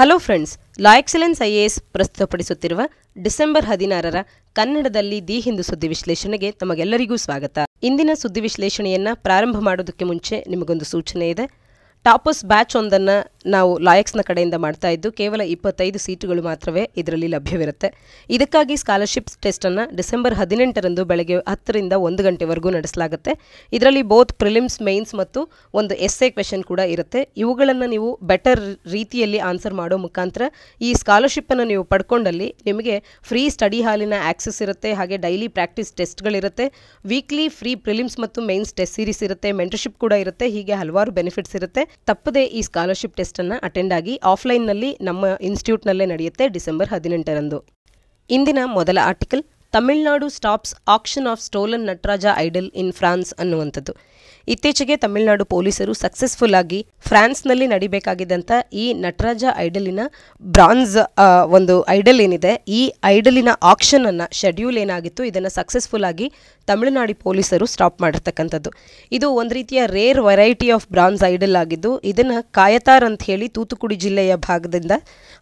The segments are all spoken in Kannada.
Hello friends, law excellence I ಪ್ರಸ್ತುತಪಡಿಸುತ್ತಿರುವ December ಹದಿನಾರರ ಕನ್ನಡದಲ್ಲಿ ದಿ ಹಿಂದೂ ಸುದ್ದಿ ವಿಶ್ಲೇಷಣೆಗೆ ತಮಗೆಲ್ಲರಿಗೂ ಸ್ವಾಗತ. ಇಂದಿನ ಸುದ್ದಿ ವಿಶ್ಲೇಷಣೆಯನ್ನ ಪ್ರಾರಂಭ ಮಾಡೋದಕ್ಕೆ ಮುಂಚೆ ನಿಮಗೊಂದು ಸೂಚನೆ ಇದೆ. ಟಾಪಸ್ ಬ್ಯಾಚ್ ಒಂದನ್ನು ನಾವು ಲಾಯಕ್ಸ್ನ ಕಡೆಯಿಂದ ಮಾಡ್ತಾ ಇದ್ದು ಕೇವಲ ಇಪ್ಪತ್ತೈದು ಸೀಟುಗಳು ಮಾತ್ರವೇ ಇದರಲ್ಲಿ ಲಭ್ಯವಿರುತ್ತೆ. ಇದಕ್ಕಾಗಿ ಸ್ಕಾಲರ್ಶಿಪ್ ಟೆಸ್ಟನ್ನು ಡಿಸೆಂಬರ್ ಹದಿನೆಂಟರಂದು ಬೆಳಗ್ಗೆ ಹತ್ತರಿಂದ ಒಂದು ಗಂಟೆವರೆಗೂ ನಡೆಸಲಾಗುತ್ತೆ. ಇದರಲ್ಲಿ ಬೋತ್ ಪ್ರಿಲಿಮ್ಸ್ ಮೈನ್ಸ್ ಮತ್ತು ಒಂದು ಎಸ್ಸೆ ಕ್ವೆಶನ್ ಕೂಡ ಇರುತ್ತೆ. ಇವುಗಳನ್ನು ನೀವು ಬೆಟರ್ ರೀತಿಯಲ್ಲಿ ಆನ್ಸರ್ ಮಾಡೋ ಮುಖಾಂತರ ಈ ಸ್ಕಾಲರ್ಶಿಪ್ಪನ್ನು ನೀವು ಪಡ್ಕೊಂಡಲ್ಲಿ ನಿಮಗೆ ಫ್ರೀ ಸ್ಟಡಿ ಹಾಲಿನ ಆಕ್ಸೆಸ್ ಇರುತ್ತೆ, ಹಾಗೆ ಡೈಲಿ ಪ್ರಾಕ್ಟೀಸ್ ಟೆಸ್ಟ್ಗಳಿರುತ್ತೆ ವೀಕ್ಲಿ ಫ್ರೀ ಪ್ರಿಲಿಮ್ಸ್ ಮತ್ತು ಮೈನ್ಸ್ ಟೆಸ್ಟ್ ಸೀರೀಸ್ ಇರುತ್ತೆ ಮೆಂಟರ್ಶಿಪ್ ಕೂಡ ಇರುತ್ತೆ, ಹೀಗೆ ಹಲವಾರು ಬೆನಿಫಿಟ್ಸ್ ಇರುತ್ತೆ. ತಪ್ಪದೇ ಈ ಸ್ಕಾಲರ್ಶಿಪ್ ಟೆಸ್ಟನ್ನು ಅಟೆಂಡ್ ಆಗಿ ಆಫ್ಲೈನ್ನಲ್ಲಿ ನಮ್ಮ ಇನ್ಸ್ಟಿಟ್ಯೂಟ್ನಲ್ಲೇ ನಡೆಯುತ್ತೆ ಡಿಸೆಂಬರ್ ಹದಿನೆಂಟರಂದು. ಇಂದಿನ ಮೊದಲ article Tamil Nadu stops action of stolen Nataraja idol in France ಅನ್ನುವಂಥದ್ದು. ಇತ್ತೀಚೆಗೆ ತಮಿಳುನಾಡು ಪೊಲೀಸರು ಸಕ್ಸಸ್ಫುಲ್ ಆಗಿ ಫ್ರಾನ್ಸ್ನಲ್ಲಿ ನಡಿಬೇಕಾಗಿದ್ದಂಥ ಈ ನಟರಾಜ ಐಡಲಿನ ಬ್ರಾನ್ಸ್ ಒಂದು ಐಡಲ್ ಏನಿದೆ, ಈ ಐಡಲಿನ ಆಕ್ಷನ್ ಅನ್ನ ಶೆಡ್ಯೂಲ್ ಏನಾಗಿತ್ತು, ಇದನ್ನು ಸಕ್ಸಸ್ಫುಲ್ ಆಗಿ ತಮಿಳುನಾಡು ಪೊಲೀಸರು ಸ್ಟಾಪ್ ಮಾಡಿರ್ತಕ್ಕಂಥದ್ದು. ಇದು ಒಂದು ರೀತಿಯ rare variety of bronze idol ಆಗಿದ್ದು, ಇದನ್ನು ಕಾಯತಾರ್ ಅಂತ ಹೇಳಿ ತೂತುಕುಡಿ ಜಿಲ್ಲೆಯ ಭಾಗದಿಂದ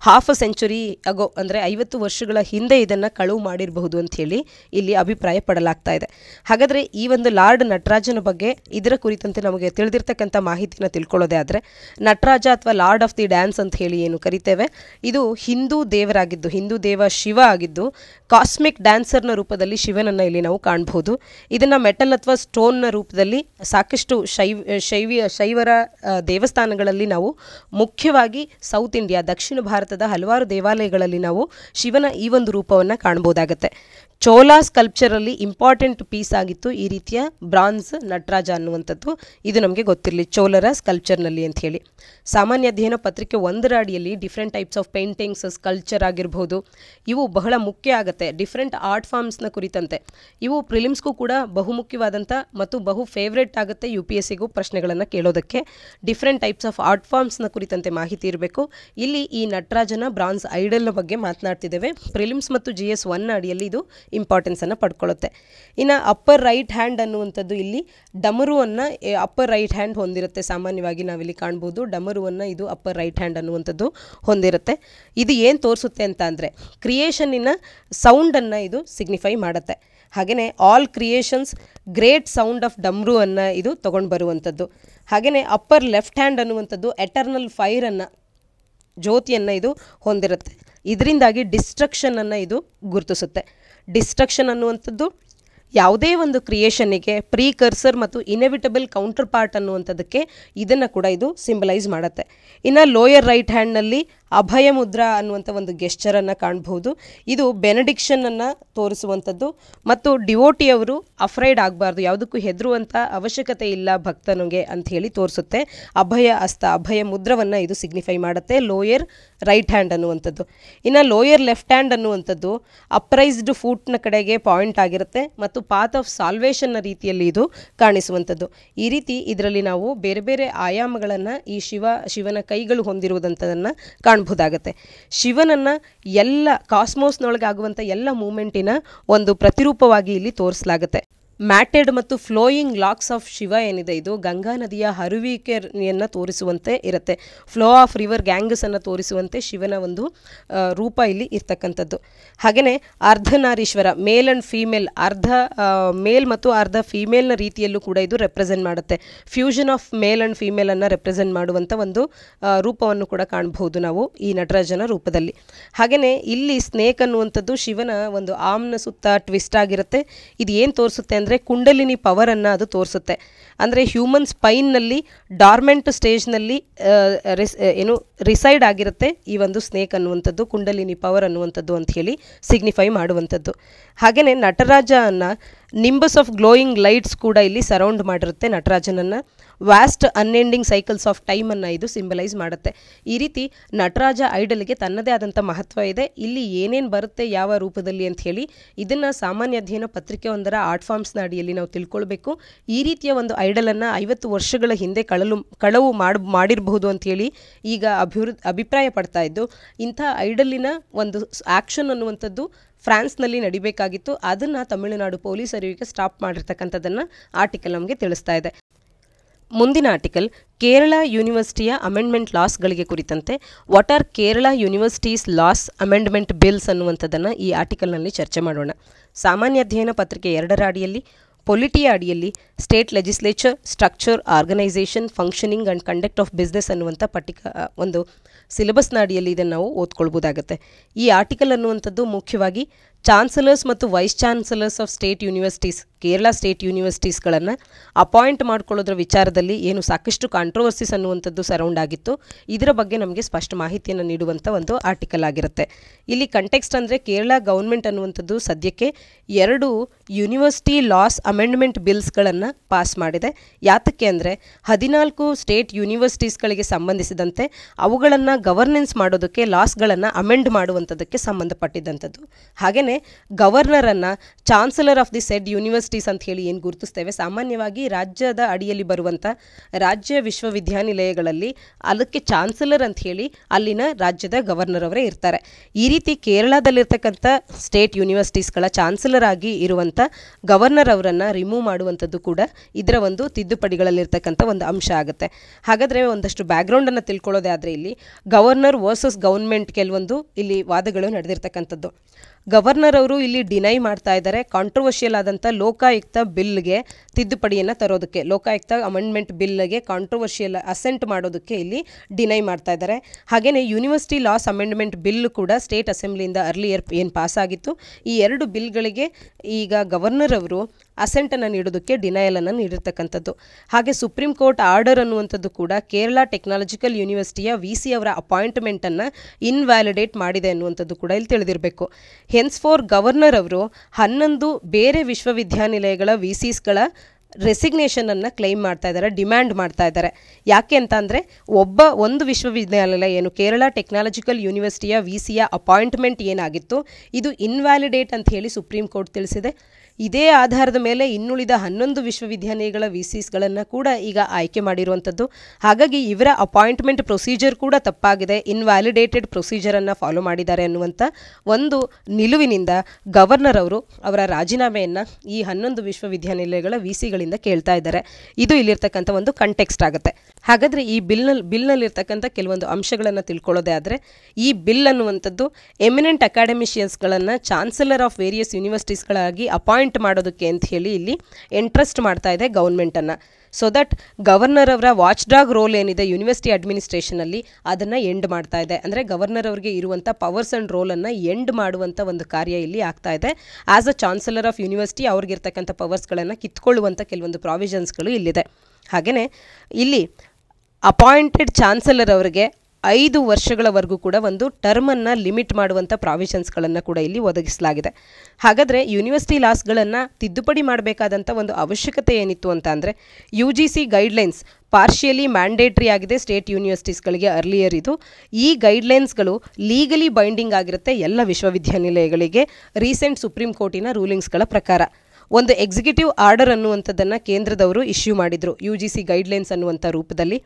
ಹಾಫ್ ಸೆಂಚುರಿ ಅಗೋ ಅಂದರೆ ಐವತ್ತು ವರ್ಷಗಳ ಹಿಂದೆ ಇದನ್ನು ಕಳುವು ಮಾಡಿರಬಹುದು ಅಂತ ಹೇಳಿ ಇಲ್ಲಿ ಅಭಿಪ್ರಾಯ ಪಡಲಾಗ್ತಾ ಇದೆ. ಹಾಗಾದರೆ ಈ ಒಂದು ಲಾರ್ಡ್ ನಟರಾಜನ ಬಗ್ಗೆ ಇದರ ಕುರಿತಂತೆ ನಮಗೆ ತಿಳಿದಿರ್ತಕ್ಕಂಥ ಮಾಹಿತಿನ ತಿಳ್ಕೊಳ್ಳೋದೇ ಆದರೆ ನಟರಾಜ ಅಥವಾ ಲಾರ್ಡ್ ಆಫ್ ದಿ ಡ್ಯಾನ್ಸ್ ಅಂತ ಹೇಳಿ ಏನು ಕರಿತೇವೆ. ಇದು ಹಿಂದೂ ದೇವರಾಗಿದ್ದು, ಹಿಂದೂ ದೇವ ಶಿವ ಆಗಿದ್ದು, ಕಾಸ್ಮಿಕ್ ಡ್ಯಾನ್ಸರ್ನ ರೂಪದಲ್ಲಿ ಶಿವನನ್ನು ಇಲ್ಲಿ ನಾವು ಕಾಣಬಹುದು ಇದನ್ನು ಮೆಟಲ್ ಅಥವಾ ಸ್ಟೋನ್ನ ರೂಪದಲ್ಲಿ ಸಾಕಷ್ಟು ಶೈವ ಶೈವಿಯ ಶೈವರ ದೇವಸ್ಥಾನಗಳಲ್ಲಿ ನಾವು ಮುಖ್ಯವಾಗಿ ಸೌತ್ ಇಂಡಿಯಾ, ದಕ್ಷಿಣ ಭಾರತದ ಹಲವಾರು ದೇವಾಲಯಗಳಲ್ಲಿ ನಾವು ಶಿವನ ಈ ಒಂದು ರೂಪವನ್ನು ಕಾಣ್ಬೋದಾಗತ್ತೆ. ಚೋಲಾ ಸ್ಕಲ್ಪ್ಚರಲ್ಲಿ ಇಂಪಾರ್ಟೆಂಟ್ ಪೀಸ್ ಆಗಿತ್ತು. ಈ ರೀತಿಯ ಬ್ರಾನ್ಸ್ ನಟರಾಜ ಅನ್ನುವಂಥದ್ದು ಇದು ನಮಗೆ ಗೊತ್ತಿರಲಿ ಚೋಲರ ಸ್ಕಲ್ಪ್ಚರ್ನಲ್ಲಿ ಅಂತ ಹೇಳಿ. ಸಾಮಾನ್ಯ ಅಧ್ಯಯನ ಪತ್ರಿಕೆ ಒಂದರ ಅಡಿಯಲ್ಲಿ different types of paintings sculpture ಆಗಿರ್ಬೋದು. ಇವು ಬಹಳ ಮುಖ್ಯ ಆಗುತ್ತೆ. ಡಿಫ್ರೆಂಟ್ ಆರ್ಟ್ ಫಾರ್ಮ್ಸ್ನ ಕುರಿತಂತೆ. ಇವು ಪ್ರಿಲಿಮ್ಸ್ಗೂ ಕೂಡ ಬಹುಮುಖ್ಯವಾದಂಥ ಮತ್ತು ಬಹು ಫೇವ್ರೇಟ್ ಆಗುತ್ತೆ ಯು ಪಿ ಎಸ್ ಸಿಗೂ ಪ್ರಶ್ನೆಗಳನ್ನು ಕೇಳೋದಕ್ಕೆ. ಡಿಫ್ರೆಂಟ್ ಟೈಪ್ಸ್ ಆಫ್ ಆರ್ಟ್ ಫಾರ್ಮ್ಸ್ನ ಕುರಿತಂತೆ ಮಾಹಿತಿ ಇರಬೇಕು. ಇಲ್ಲಿ ಈ ನಟರಾಜನ ಬ್ರಾನ್ಸ್ ಐಡಲ್ನ ಬಗ್ಗೆ ಮಾತನಾಡ್ತಿದ್ದೇವೆ. ಪ್ರಿಲಿಮ್ಸ್ ಮತ್ತು ಜಿ ಎಸ್ ಒನ್ ಅಡಿಯಲ್ಲಿ ಇದು ಇಂಪಾರ್ಟೆನ್ಸನ್ನು ಪಡ್ಕೊಳ್ಳುತ್ತೆ. ಇನ್ನು ಅಪ್ಪರ್ ರೈಟ್ ಹ್ಯಾಂಡ್ ಅನ್ನುವಂಥದ್ದು ಇಲ್ಲಿ ಡಮರುವನ್ನು ಅಪ್ಪರ್ ರೈಟ್ ಹ್ಯಾಂಡ್ ಹೊಂದಿರುತ್ತೆ. ಸಾಮಾನ್ಯವಾಗಿ ನಾವಿಲ್ಲಿ ಕಾಣ್ಬೋದು ಡಮರುವನ್ನು ಇದು ಅಪ್ಪರ್ ರೈಟ್ ಹ್ಯಾಂಡ್ ಅನ್ನುವಂಥದ್ದು ಹೊಂದಿರುತ್ತೆ. ಇದು ಏನು ತೋರಿಸುತ್ತೆ ಅಂತ ಅಂದರೆ ಕ್ರಿಯೇಷನ್ನಿನ ಸೌಂಡನ್ನು ಇದು ಸಿಗ್ನಿಫೈ ಮಾಡುತ್ತೆ. ಹಾಗೆಯೇ all creations great sound of damru ಅನ್ನು ಇದು ತೊಗೊಂಡು ಬರುವಂಥದ್ದು. ಹಾಗೆಯೇ ಅಪ್ಪರ್ ಲೆಫ್ಟ್ ಹ್ಯಾಂಡ್ ಅನ್ನುವಂಥದ್ದು ಎಟರ್ನಲ್ ಫೈರನ್ನು ಜ್ಯೋತಿಯನ್ನು ಇದು ಹೊಂದಿರುತ್ತೆ. ಇದರಿಂದಾಗಿ ಡಿಸ್ಟ್ರಕ್ಷನನ್ನು ಇದು ಗುರುತಿಸುತ್ತೆ. ಡಿಸ್ಟ್ರಕ್ಷನ್ ಅನ್ನುವಂಥದ್ದು ಯಾವುದೇ ಒಂದು ಕ್ರಿಯೇಷನ್ನಿಗೆ ಪ್ರೀ ಕರ್ಸರ್ ಮತ್ತು ಇನೆವಿಟಬಲ್ ಕೌಂಟರ್ ಪಾರ್ಟ್ ಅನ್ನುವಂಥದ್ದಕ್ಕೆ ಇದನ್ನು ಕೂಡ ಇದು ಸಿಂಬಲೈಸ್ ಮಾಡುತ್ತೆ. ಇನ್ನು ಲೋಯರ್ ರೈಟ್ ಹ್ಯಾಂಡ್ನಲ್ಲಿ ಅಭಯ ಮುದ್ರಾ ಅನ್ನುವಂಥ ಒಂದು ಗೆಸ್ಚರನ್ನು ಕಾಣಬಹುದು ಇದು ಬೆನಡಿಕ್ಷನನ್ನು ತೋರಿಸುವಂಥದ್ದು. ಮತ್ತು ಡಿವೋಟಿಯವರು ಅಫ್ರೈಡ್ ಆಗಬಾರ್ದು, ಯಾವುದಕ್ಕೂ ಹೆದರುವಂಥ ಅವಶ್ಯಕತೆ ಇಲ್ಲ ಭಕ್ತನಿಗೆ ಅಂತ ಹೇಳಿ ತೋರಿಸುತ್ತೆ. ಅಭಯ ಅಸ್ತ, ಅಭಯ ಮುದ್ರವನ್ನು ಇದು ಸಿಗ್ನಿಫೈ ಮಾಡುತ್ತೆ ಲೋಯರ್ ರೈಟ್ ಹ್ಯಾಂಡ್ ಅನ್ನುವಂಥದ್ದು. ಇನ್ನು ಲೋಯರ್ ಲೆಫ್ಟ್ ಹ್ಯಾಂಡ್ ಅನ್ನುವಂಥದ್ದು ಅಪ್ರೈಸ್ಡ್ ಫೂಟ್ನ ಕಡೆಗೆ ಪಾಯಿಂಟ್ ಆಗಿರುತ್ತೆ. ಮತ್ತು ಪಾತ್ ಆಫ್ ಸಾಲ್ವೇಷನ್ನ ರೀತಿಯಲ್ಲಿ ಇದು ಕಾಣಿಸುವಂಥದ್ದು. ಈ ರೀತಿ ಇದರಲ್ಲಿ ನಾವು ಬೇರೆ ಬೇರೆ ಆಯಾಮಗಳನ್ನು ಈ ಶಿವ, ಶಿವನ ಕೈಗಳು ಹೊಂದಿರುವುದಂಥದನ್ನು ಕಾಣಬಹುದಾಗತ್ತೆ ಶಿವನನ್ನು ಎಲ್ಲ ಕಾಸ್ಮೋಸ್ನೊಳಗಾಗುವಂಥ ಎಲ್ಲ ಮೂಮೆಂಟಿನ ಒಂದು ಪ್ರತಿರೂಪವಾಗಿ ಇಲ್ಲಿ ತೋರಿಸಲಾಗುತ್ತೆ. ಮ್ಯಾಟೆಡ್ ಮತ್ತು ಫ್ಲೋಯಿಂಗ್ ಲಾಕ್ಸ್ ಆಫ್ ಶಿವ ಏನಿದೆ ಇದು? ಗಂಗಾ ನದಿಯ ಹರಿವಿಕೆಯನ್ನು ತೋರಿಸುವಂತೆ ಇರುತ್ತೆ. ಫ್ಲೋ ಆಫ್ ರಿವರ್ ಗ್ಯಾಂಗಸನ್ನು ತೋರಿಸುವಂತೆ ಶಿವನ ಒಂದು ರೂಪ ಇಲ್ಲಿ ಇರ್ತಕ್ಕಂಥದ್ದು. ಹಾಗೆಯೇ ಅರ್ಧನಾರೀಶ್ವರ, ಮೇಲ್ ಆ್ಯಂಡ್ ಫೀಮೇಲ್, ಅರ್ಧ ಮೇಲ್ ಮತ್ತು ಅರ್ಧ ಫೀಮೇಲ್ನ ರೀತಿಯಲ್ಲೂ ಕೂಡ ಇದು ರೆಪ್ರೆಸೆಂಟ್ ಮಾಡುತ್ತೆ. ಫ್ಯೂಷನ್ ಆಫ್ ಮೇಲ್ ಆ್ಯಂಡ್ ಫೀಮೇಲನ್ನು ರೆಪ್ರೆಸೆಂಟ್ ಮಾಡುವಂಥ ಒಂದು ರೂಪವನ್ನು ಕೂಡ ಕಾಣಬಹುದು ನಾವು ಈ ನಟರಾಜನ ರೂಪದಲ್ಲಿ. ಹಾಗೆಯೇ ಇಲ್ಲಿ ಸ್ನೇಕ್ ಅನ್ನುವಂಥದ್ದು ಶಿವನ ಒಂದು ಆಮ್ನ ಸುತ್ತ ಟ್ವಿಸ್ಟ್ ಆಗಿರುತ್ತೆ. ಇದು ಏನು ತೋರಿಸುತ್ತೆ ಅಂದರೆ ಕುಂಡಲಿನಿ ಪವರನ್ನು ಅದು ತೋರಿಸುತ್ತೆ. ಅಂದರೆ ಹ್ಯೂಮನ್ ಸ್ಪೈನ್ನಲ್ಲಿ ಡಾರ್ಮೆಂಟ್ ಸ್ಟೇಜ್ನಲ್ಲಿ ರಿಸ್ ಏನು ರಿಸೈಡ್ ಆಗಿರುತ್ತೆ ಈ ಒಂದು ಸ್ನೇಕ್ ಅನ್ನುವಂಥದ್ದು, ಕುಂಡಲಿನಿ ಪವರ್ ಅನ್ನುವಂಥದ್ದು ಅಂತ ಹೇಳಿ ಸಿಗ್ನಿಫೈ ಮಾಡುವಂಥದ್ದು. ಹಾಗೆಯೇ ನಟರಾಜನ ನಿಂಬಸ್ ಆಫ್ ಗ್ಲೋಯಿಂಗ್ ಲೈಟ್ಸ್ ಕೂಡ ಇಲ್ಲಿ ಸರೌಂಡ್ ಮಾಡಿರುತ್ತೆ ನಟರಾಜನನ್ನು. ವ್ಯಾಸ್ಟ್ ಅನ್ಎಂಡಿಂಗ್ ಸೈಕಲ್ಸ್ ಆಫ್ ಟೈಮನ್ನು ಇದು ಸಿಂಬಲೈಸ್ ಮಾಡುತ್ತೆ. ಈ ರೀತಿ ನಟರಾಜ ಐಡಲ್ಗೆ ತನ್ನದೇ ಆದಂಥ ಮಹತ್ವ ಇದೆ. ಇಲ್ಲಿ ಏನೇನು ಬರುತ್ತೆ, ಯಾವ ರೂಪದಲ್ಲಿ ಅಂತ ಹೇಳಿ ಇದನ್ನು ಸಾಮಾನ್ಯ ಅಧ್ಯಯನ ಪತ್ರಿಕೆ ಒಂದರ ಆರ್ಟ್ ಫಾರ್ಮ್ಸ್ನ ಅಡಿಯಲ್ಲಿ ನಾವು ತಿಳ್ಕೊಳ್ಬೇಕು. ಈ ರೀತಿಯ ಒಂದು ಐಡಲನ್ನು ಐವತ್ತು ವರ್ಷಗಳ ಹಿಂದೆ ಕಳಲು, ಕಳವು ಮಾಡ್, ಮಾಡಿರಬಹುದು ಅಂಥೇಳಿ ಈಗ ಅಭಿವೃದ್ಧಿ ಅಭಿಪ್ರಾಯ ಪಡ್ತಾ ಇದ್ದು, ಇಂಥ ಐಡಲಿನ ಒಂದು ಆ್ಯಕ್ಷನ್ ಅನ್ನುವಂಥದ್ದು ಫ್ರಾನ್ಸ್ನಲ್ಲಿ ನಡಿಬೇಕಾಗಿತ್ತು. ಅದನ್ನು ತಮಿಳುನಾಡು ಪೊಲೀಸರು ಈಗ ಸ್ಟಾಪ್ ಮಾಡಿರ್ತಕ್ಕಂಥದ್ದನ್ನು ಆರ್ಟಿಕಲ್ ನಮಗೆ ತಿಳಿಸ್ತಾ ಇದೆ. ಮುಂದಿನ ಆರ್ಟಿಕಲ್ ಕೇರಳ ಯೂನಿವರ್ಸಿಟಿಯ ಅಮೆಂಡ್ಮೆಂಟ್ ಲಾಸ್ಗಳಿಗೆ ಕುರಿತಂತೆ what are Kerala universities laws amendment bills ಅನ್ನುವಂಥದ್ದನ್ನು ಈ ಆರ್ಟಿಕಲ್ನಲ್ಲಿ ಚರ್ಚೆ ಮಾಡೋಣ. ಸಾಮಾನ್ಯ ಅಧ್ಯಯನ ಪತ್ರಿಕೆ ಎರಡರ ಅಡಿಯಲ್ಲಿ, ಪೊಲಿಟಿಯ ಅಡಿಯಲ್ಲಿ state legislature structure organisation functioning and conduct of business ಅನ್ನುವಂಥ ಪಟ್ಟಿಕ ಒಂದು ಸಿಲೆಬಸ್ನ ಅಡಿಯಲ್ಲಿ ಇದನ್ನು ನಾವು ಓದ್ಕೊಳ್ಬೋದಾಗತ್ತೆ. ಈ ಆರ್ಟಿಕಲ್ ಅನ್ನುವಂಥದ್ದು ಮುಖ್ಯವಾಗಿ ಚಾನ್ಸಲರ್ಸ್ ಮತ್ತು vice chancellors of state universities Kerala state ಯೂನಿವರ್ಸಿಟೀಸ್ಗಳನ್ನು appoint ಮಾಡ್ಕೊಳ್ಳೋದ್ರ ವಿಚಾರದಲ್ಲಿ ಏನು ಸಾಕಷ್ಟು ಕಾಂಟ್ರವರ್ಸಿಸ್ ಅನ್ನುವಂಥದ್ದು ಸರೌಂಡ್ ಆಗಿತ್ತು. ಇದರ ಬಗ್ಗೆ ನಮಗೆ ಸ್ಪಷ್ಟ ಮಾಹಿತಿಯನ್ನು ನೀಡುವಂಥ ಒಂದು ಆರ್ಟಿಕಲ್ ಆಗಿರುತ್ತೆ. ಇಲ್ಲಿ ಕಂಟೆಕ್ಸ್ಟ್ ಅಂದರೆ ಕೇರಳ ಗೌರ್ಮೆಂಟ್ ಅನ್ನುವಂಥದ್ದು ಸದ್ಯಕ್ಕೆ ಎರಡು ಯೂನಿವರ್ಸಿಟಿ ಲಾಸ್ ಅಮೆಂಡ್ಮೆಂಟ್ ಬಿಲ್ಸ್ಗಳನ್ನು ಪಾಸ್ ಮಾಡಿದೆ. ಯಾತಕ್ಕೆ ಅಂದರೆ ಹದಿನಾಲ್ಕು ಸ್ಟೇಟ್ ಯೂನಿವರ್ಸಿಟೀಸ್ಗಳಿಗೆ ಸಂಬಂಧಿಸಿದಂತೆ ಅವುಗಳನ್ನು ಗವರ್ನೆನ್ಸ್ ಮಾಡೋದಕ್ಕೆ ಲಾಸ್ಗಳನ್ನು ಅಮೆಂಡ್ ಮಾಡುವಂಥದ್ದಕ್ಕೆ ಸಂಬಂಧಪಟ್ಟಿದ್ದಂಥದ್ದು ಹಾಗೆಯೇ ಗವರ್ನರನ್ನು chancellor of the said universities ಅಂತ ಹೇಳಿ ಏನು ಗುರುತಿಸ್ತೇವೆ? ಸಾಮಾನ್ಯವಾಗಿ ರಾಜ್ಯದ ಅಡಿಯಲ್ಲಿ ಬರುವಂಥ ರಾಜ್ಯ ವಿಶ್ವವಿದ್ಯಾನಿಲಯಗಳಲ್ಲಿ ಅದಕ್ಕೆ ಚಾನ್ಸಲರ್ ಅಂತ ಹೇಳಿ ಅಲ್ಲಿನ ರಾಜ್ಯದ ಗವರ್ನರ್ ಅವರೇ ಇರ್ತಾರೆ. ಈ ರೀತಿ ಕೇರಳದಲ್ಲಿರ್ತಕ್ಕಂಥ ಸ್ಟೇಟ್ ಯೂನಿವರ್ಸಿಟೀಸ್ಗಳ ಚಾನ್ಸಲರ್ ಆಗಿ ಇರುವಂಥ ಗವರ್ನರ್ ಅವರನ್ನು ರಿಮೂವ್ ಮಾಡುವಂಥದ್ದು ಕೂಡ ಇದರ ಒಂದು ತಿದ್ದುಪಡಿಗಳಲ್ಲಿರ್ತಕ್ಕಂಥ ಒಂದು ಅಂಶ ಆಗುತ್ತೆ. ಹಾಗಾದರೆ ಒಂದಷ್ಟು ಬ್ಯಾಕ್ಗ್ರೌಂಡನ್ನು ತಿಳ್ಕೊಳ್ಳೋದೇ ಆದರೆ ಇಲ್ಲಿ ಗವರ್ನರ್ ವರ್ಸಸ್ ಗೌರ್ಮೆಂಟ್ ಕೆಲವೊಂದು ಇಲ್ಲಿ ವಾದಗಳು ನಡೆದಿರ್ತಕ್ಕಂಥದ್ದು. ಗವರ್ನರ್ ಅವರು ಇಲ್ಲಿ ಡಿನೈ ಮಾಡ್ತಾ ಇದ್ದಾರೆ. ಕಾಂಟ್ರವರ್ಷಿಯಲ್ ಆದಂಥ ಲೋಕಾಯುಕ್ತ ಬಿಲ್ಗೆ ತಿದ್ದುಪಡಿಯನ್ನು ತರೋದಕ್ಕೆ, ಲೋಕಾಯುಕ್ತ ಅಮೆಂಡ್ಮೆಂಟ್ ಬಿಲ್ಗೆ ಕಾಂಟ್ರವರ್ಷಿಯಲ್ ಅಸೆಂಟ್ ಮಾಡೋದಕ್ಕೆ ಇಲ್ಲಿ ಡಿನೈ ಮಾಡ್ತಾ ಇದ್ದಾರೆ. ಹಾಗೆಯೇ ಯೂನಿವರ್ಸಿಟಿ ಲಾಸ್ ಅಮೆಂಡ್ಮೆಂಟ್ ಬಿಲ್ ಕೂಡ ಸ್ಟೇಟ್ ಅಸೆಂಬ್ಲಿಯಿಂದ ಅರ್ಲಿಯರ್ ಏನು ಪಾಸ್ ಆಗಿತ್ತು. ಈ ಎರಡು ಬಿಲ್ಗಳಿಗೆ ಈಗ ಗವರ್ನರ್ ಅವರು ಅಸೆಂಟನ್ನು ನೀಡೋದಕ್ಕೆ ಡಿನಯಲನ್ನು ನೀಡಿರ್ತಕ್ಕಂಥದ್ದು. ಹಾಗೆ ಸುಪ್ರೀಂ ಕೋರ್ಟ್ ಆರ್ಡರ್ ಅನ್ನುವಂಥದ್ದು ಕೂಡ ಕೇರಳ ಟೆಕ್ನಾಲಜಿಕಲ್ ಯೂನಿವರ್ಸಿಟಿಯ ವಿ ಸಿ ಅವರ ಅಪಾಯಿಂಟ್ಮೆಂಟನ್ನು ಇನ್ವ್ಯಾಲಿಡೇಟ್ ಮಾಡಿದೆ ಅನ್ನುವಂಥದ್ದು ಕೂಡ ಇಲ್ಲಿ ತಿಳಿದಿರಬೇಕು. ಹೆನ್ಸ್ ಫೋರ್ ಗವರ್ನರ್ ಅವರು ಹನ್ನೊಂದು ಬೇರೆ ವಿಶ್ವವಿದ್ಯಾನಿಲಯಗಳ ವಿ ಸಿಸ್ಗಳ ರೆಸಿಗ್ನೇಷನನ್ನು ಕ್ಲೈಮ್ ಮಾಡ್ತಾ ಇದ್ದಾರೆ ಡಿಮ್ಯಾಂಡ್ ಮಾಡ್ತಾ ಇದ್ದಾರೆ. ಯಾಕೆ ಅಂತ ಅಂದರೆ ಒಬ್ಬ ಒಂದು ವಿಶ್ವವಿದ್ಯಾನಿಲಯ ಏನು ಕೇರಳ ಟೆಕ್ನಾಲಜಿಕಲ್ ಯೂನಿವರ್ಸಿಟಿಯ ವಿ ಸಿಯ ಅಪಾಯಿಂಟ್ಮೆಂಟ್ ಏನಾಗಿತ್ತು, ಇದು ಇನ್ವ್ಯಾಲಿಡೇಟ್ ಅಂತ ಹೇಳಿ ಸುಪ್ರೀಂ ಕೋರ್ಟ್ ತಿಳಿಸಿದೆ. ಇದೇ ಆಧಾರದ ಮೇಲೆ ಇನ್ನುಳಿದ ಹನ್ನೊಂದು ವಿಶ್ವವಿದ್ಯಾನಿಲಯಗಳ ವಿ ಸಿಸ್ಗಳನ್ನು ಕೂಡ ಈಗ ಆಯ್ಕೆ ಮಾಡಿರುವಂಥದ್ದು. ಹಾಗಾಗಿ ಇವರ ಅಪಾಯಿಂಟ್ಮೆಂಟ್ ಪ್ರೊಸೀಜರ್ ಕೂಡ ತಪ್ಪಾಗಿದೆ. ಇನ್ವ್ಯಾಲಿಡೇಟೆಡ್ ಪ್ರೊಸೀಜರನ್ನು ಫಾಲೋ ಮಾಡಿದ್ದಾರೆ ಅನ್ನುವಂಥ ಒಂದು ನಿಲುವಿನಿಂದ ಗವರ್ನರ್ ಅವರು ಅವರ ರಾಜೀನಾಮೆಯನ್ನು ಈ ಹನ್ನೊಂದು ವಿಶ್ವವಿದ್ಯಾನಿಲಯಗಳ ವಿ ಸಿಗಳಿಂದ ಕೇಳ್ತಾ ಇದ್ದಾರೆ. ಇದು ಇಲ್ಲಿರ್ತಕ್ಕಂಥ ಒಂದು ಕಂಟೆಕ್ಸ್ಟ್ ಆಗುತ್ತೆ. ಹಾಗಾದರೆ ಈ ಬಿಲ್ನಲ್ಲಿ ಬಿಲ್ನಲ್ಲಿರ್ತಕ್ಕಂಥ ಕೆಲವೊಂದು ಅಂಶಗಳನ್ನು ತಿಳ್ಕೊಳ್ಳೋದೇ ಆದರೆ ಈ ಬಿಲ್ ಅನ್ನುವಂಥದ್ದು ಎಮಿನೆಂಟ್ ಅಕಾಡೆಮಿಷಿಯನ್ಸ್ಗಳನ್ನು ಚಾನ್ಸಲರ್ ಆಫ್ ವೇರಿಯಸ್ ಯೂನಿವರ್ಸಿಟೀಸ್ಗಳಾಗಿ ಅಪಾಯಿಂಟ್ ಮಾಡೋದಕ್ಕೆ ಅಂತ ಹೇಳಿ ಇಲ್ಲಿ ಎಂಟ್ರೆಸ್ಟ್ ಮಾಡ್ತಾ ಇದೆ ಗೌರ್ಮೆಂಟನ್ನು ಸೊ ದಟ್ ಗವರ್ನರ್ ಅವರ ವಾಚ್ ಡಾಗ್ ರೋಲ್ ಏನಿದೆ ಯೂನಿವರ್ಸಿಟಿ ಅಡ್ಮಿನಿಸ್ಟ್ರೇಷನಲ್ಲಿ ಅದನ್ನು ಎಂಡ್ ಮಾಡ್ತಾ ಇದೆ. ಅಂದರೆ ಗವರ್ನರ್ ಅವರಿಗೆ ಇರುವಂಥ ಪವರ್ಸ್ ಆ್ಯಂಡ್ ರೋಲನ್ನು ಎಂಡ್ ಮಾಡುವಂಥ ಒಂದು ಕಾರ್ಯ ಇಲ್ಲಿ ಆಗ್ತಾ ಇದೆ. As a chancellor of university ಅವ್ರಿಗಿರ್ತಕ್ಕಂಥ ಪವರ್ಸ್ಗಳನ್ನು ಕಿತ್ಕೊಳ್ಳುವಂಥ ಕೆಲವೊಂದು ಪ್ರಾವಿಷನ್ಸ್ಗಳು ಇಲ್ಲಿದೆ. ಹಾಗೆಯೇ ಇಲ್ಲಿ ಅಪಾಯಿಂಟೆಡ್ ಚಾನ್ಸಲರ್ ಅವರಿಗೆ ಐದು ವರ್ಷಗಳವರೆಗೂ ಕೂಡ ಒಂದು ಟರ್ಮನ್ನು ಲಿಮಿಟ್ ಮಾಡುವಂಥ ಪ್ರಾವಿಷನ್ಸ್ಗಳನ್ನು ಕೂಡ ಇಲ್ಲಿ ಒದಗಿಸಲಾಗಿದೆ. ಹಾಗಾದರೆ ಯೂನಿವರ್ಸಿಟಿ ಲಾಸ್ಗಳನ್ನು ತಿದ್ದುಪಡಿ ಮಾಡಬೇಕಾದಂಥ ಒಂದು ಅವಶ್ಯಕತೆ ಏನಿತ್ತು ಅಂತ ಅಂದರೆ U G C guidelines partially mandatory ಆಗಿದೆ ಸ್ಟೇಟ್ ಯೂನಿವರ್ಸಿಟೀಸ್ಗಳಿಗೆ ಅರ್ಲಿಯರ್ ಇದು. ಈ ಗೈಡ್ಲೈನ್ಸ್ಗಳು ಲೀಗಲಿ ಬೈಂಡಿಂಗ್ ಆಗಿರುತ್ತೆ ಎಲ್ಲ ವಿಶ್ವವಿದ್ಯಾನಿಲಯಗಳಿಗೆ. ರೀಸೆಂಟ್ ಸುಪ್ರೀಂ ಕೋರ್ಟಿನ ರೂಲಿಂಗ್ಸ್ಗಳ ಪ್ರಕಾರ. ಒಂದು ಎಕ್ಸಿಕ್ಯೂಟಿವ್ ಆರ್ಡರ್ ಅನ್ನುವಂಥದ್ದನ್ನು ಕೇಂದ್ರದವರು ಇಶ್ಯೂ ಮಾಡಿದರು ಯು ಜಿ ಸಿ ಗೈಡ್ಲೈನ್ಸ್ ಅನ್ನುವಂಥ ರೂಪದಲ್ಲಿ.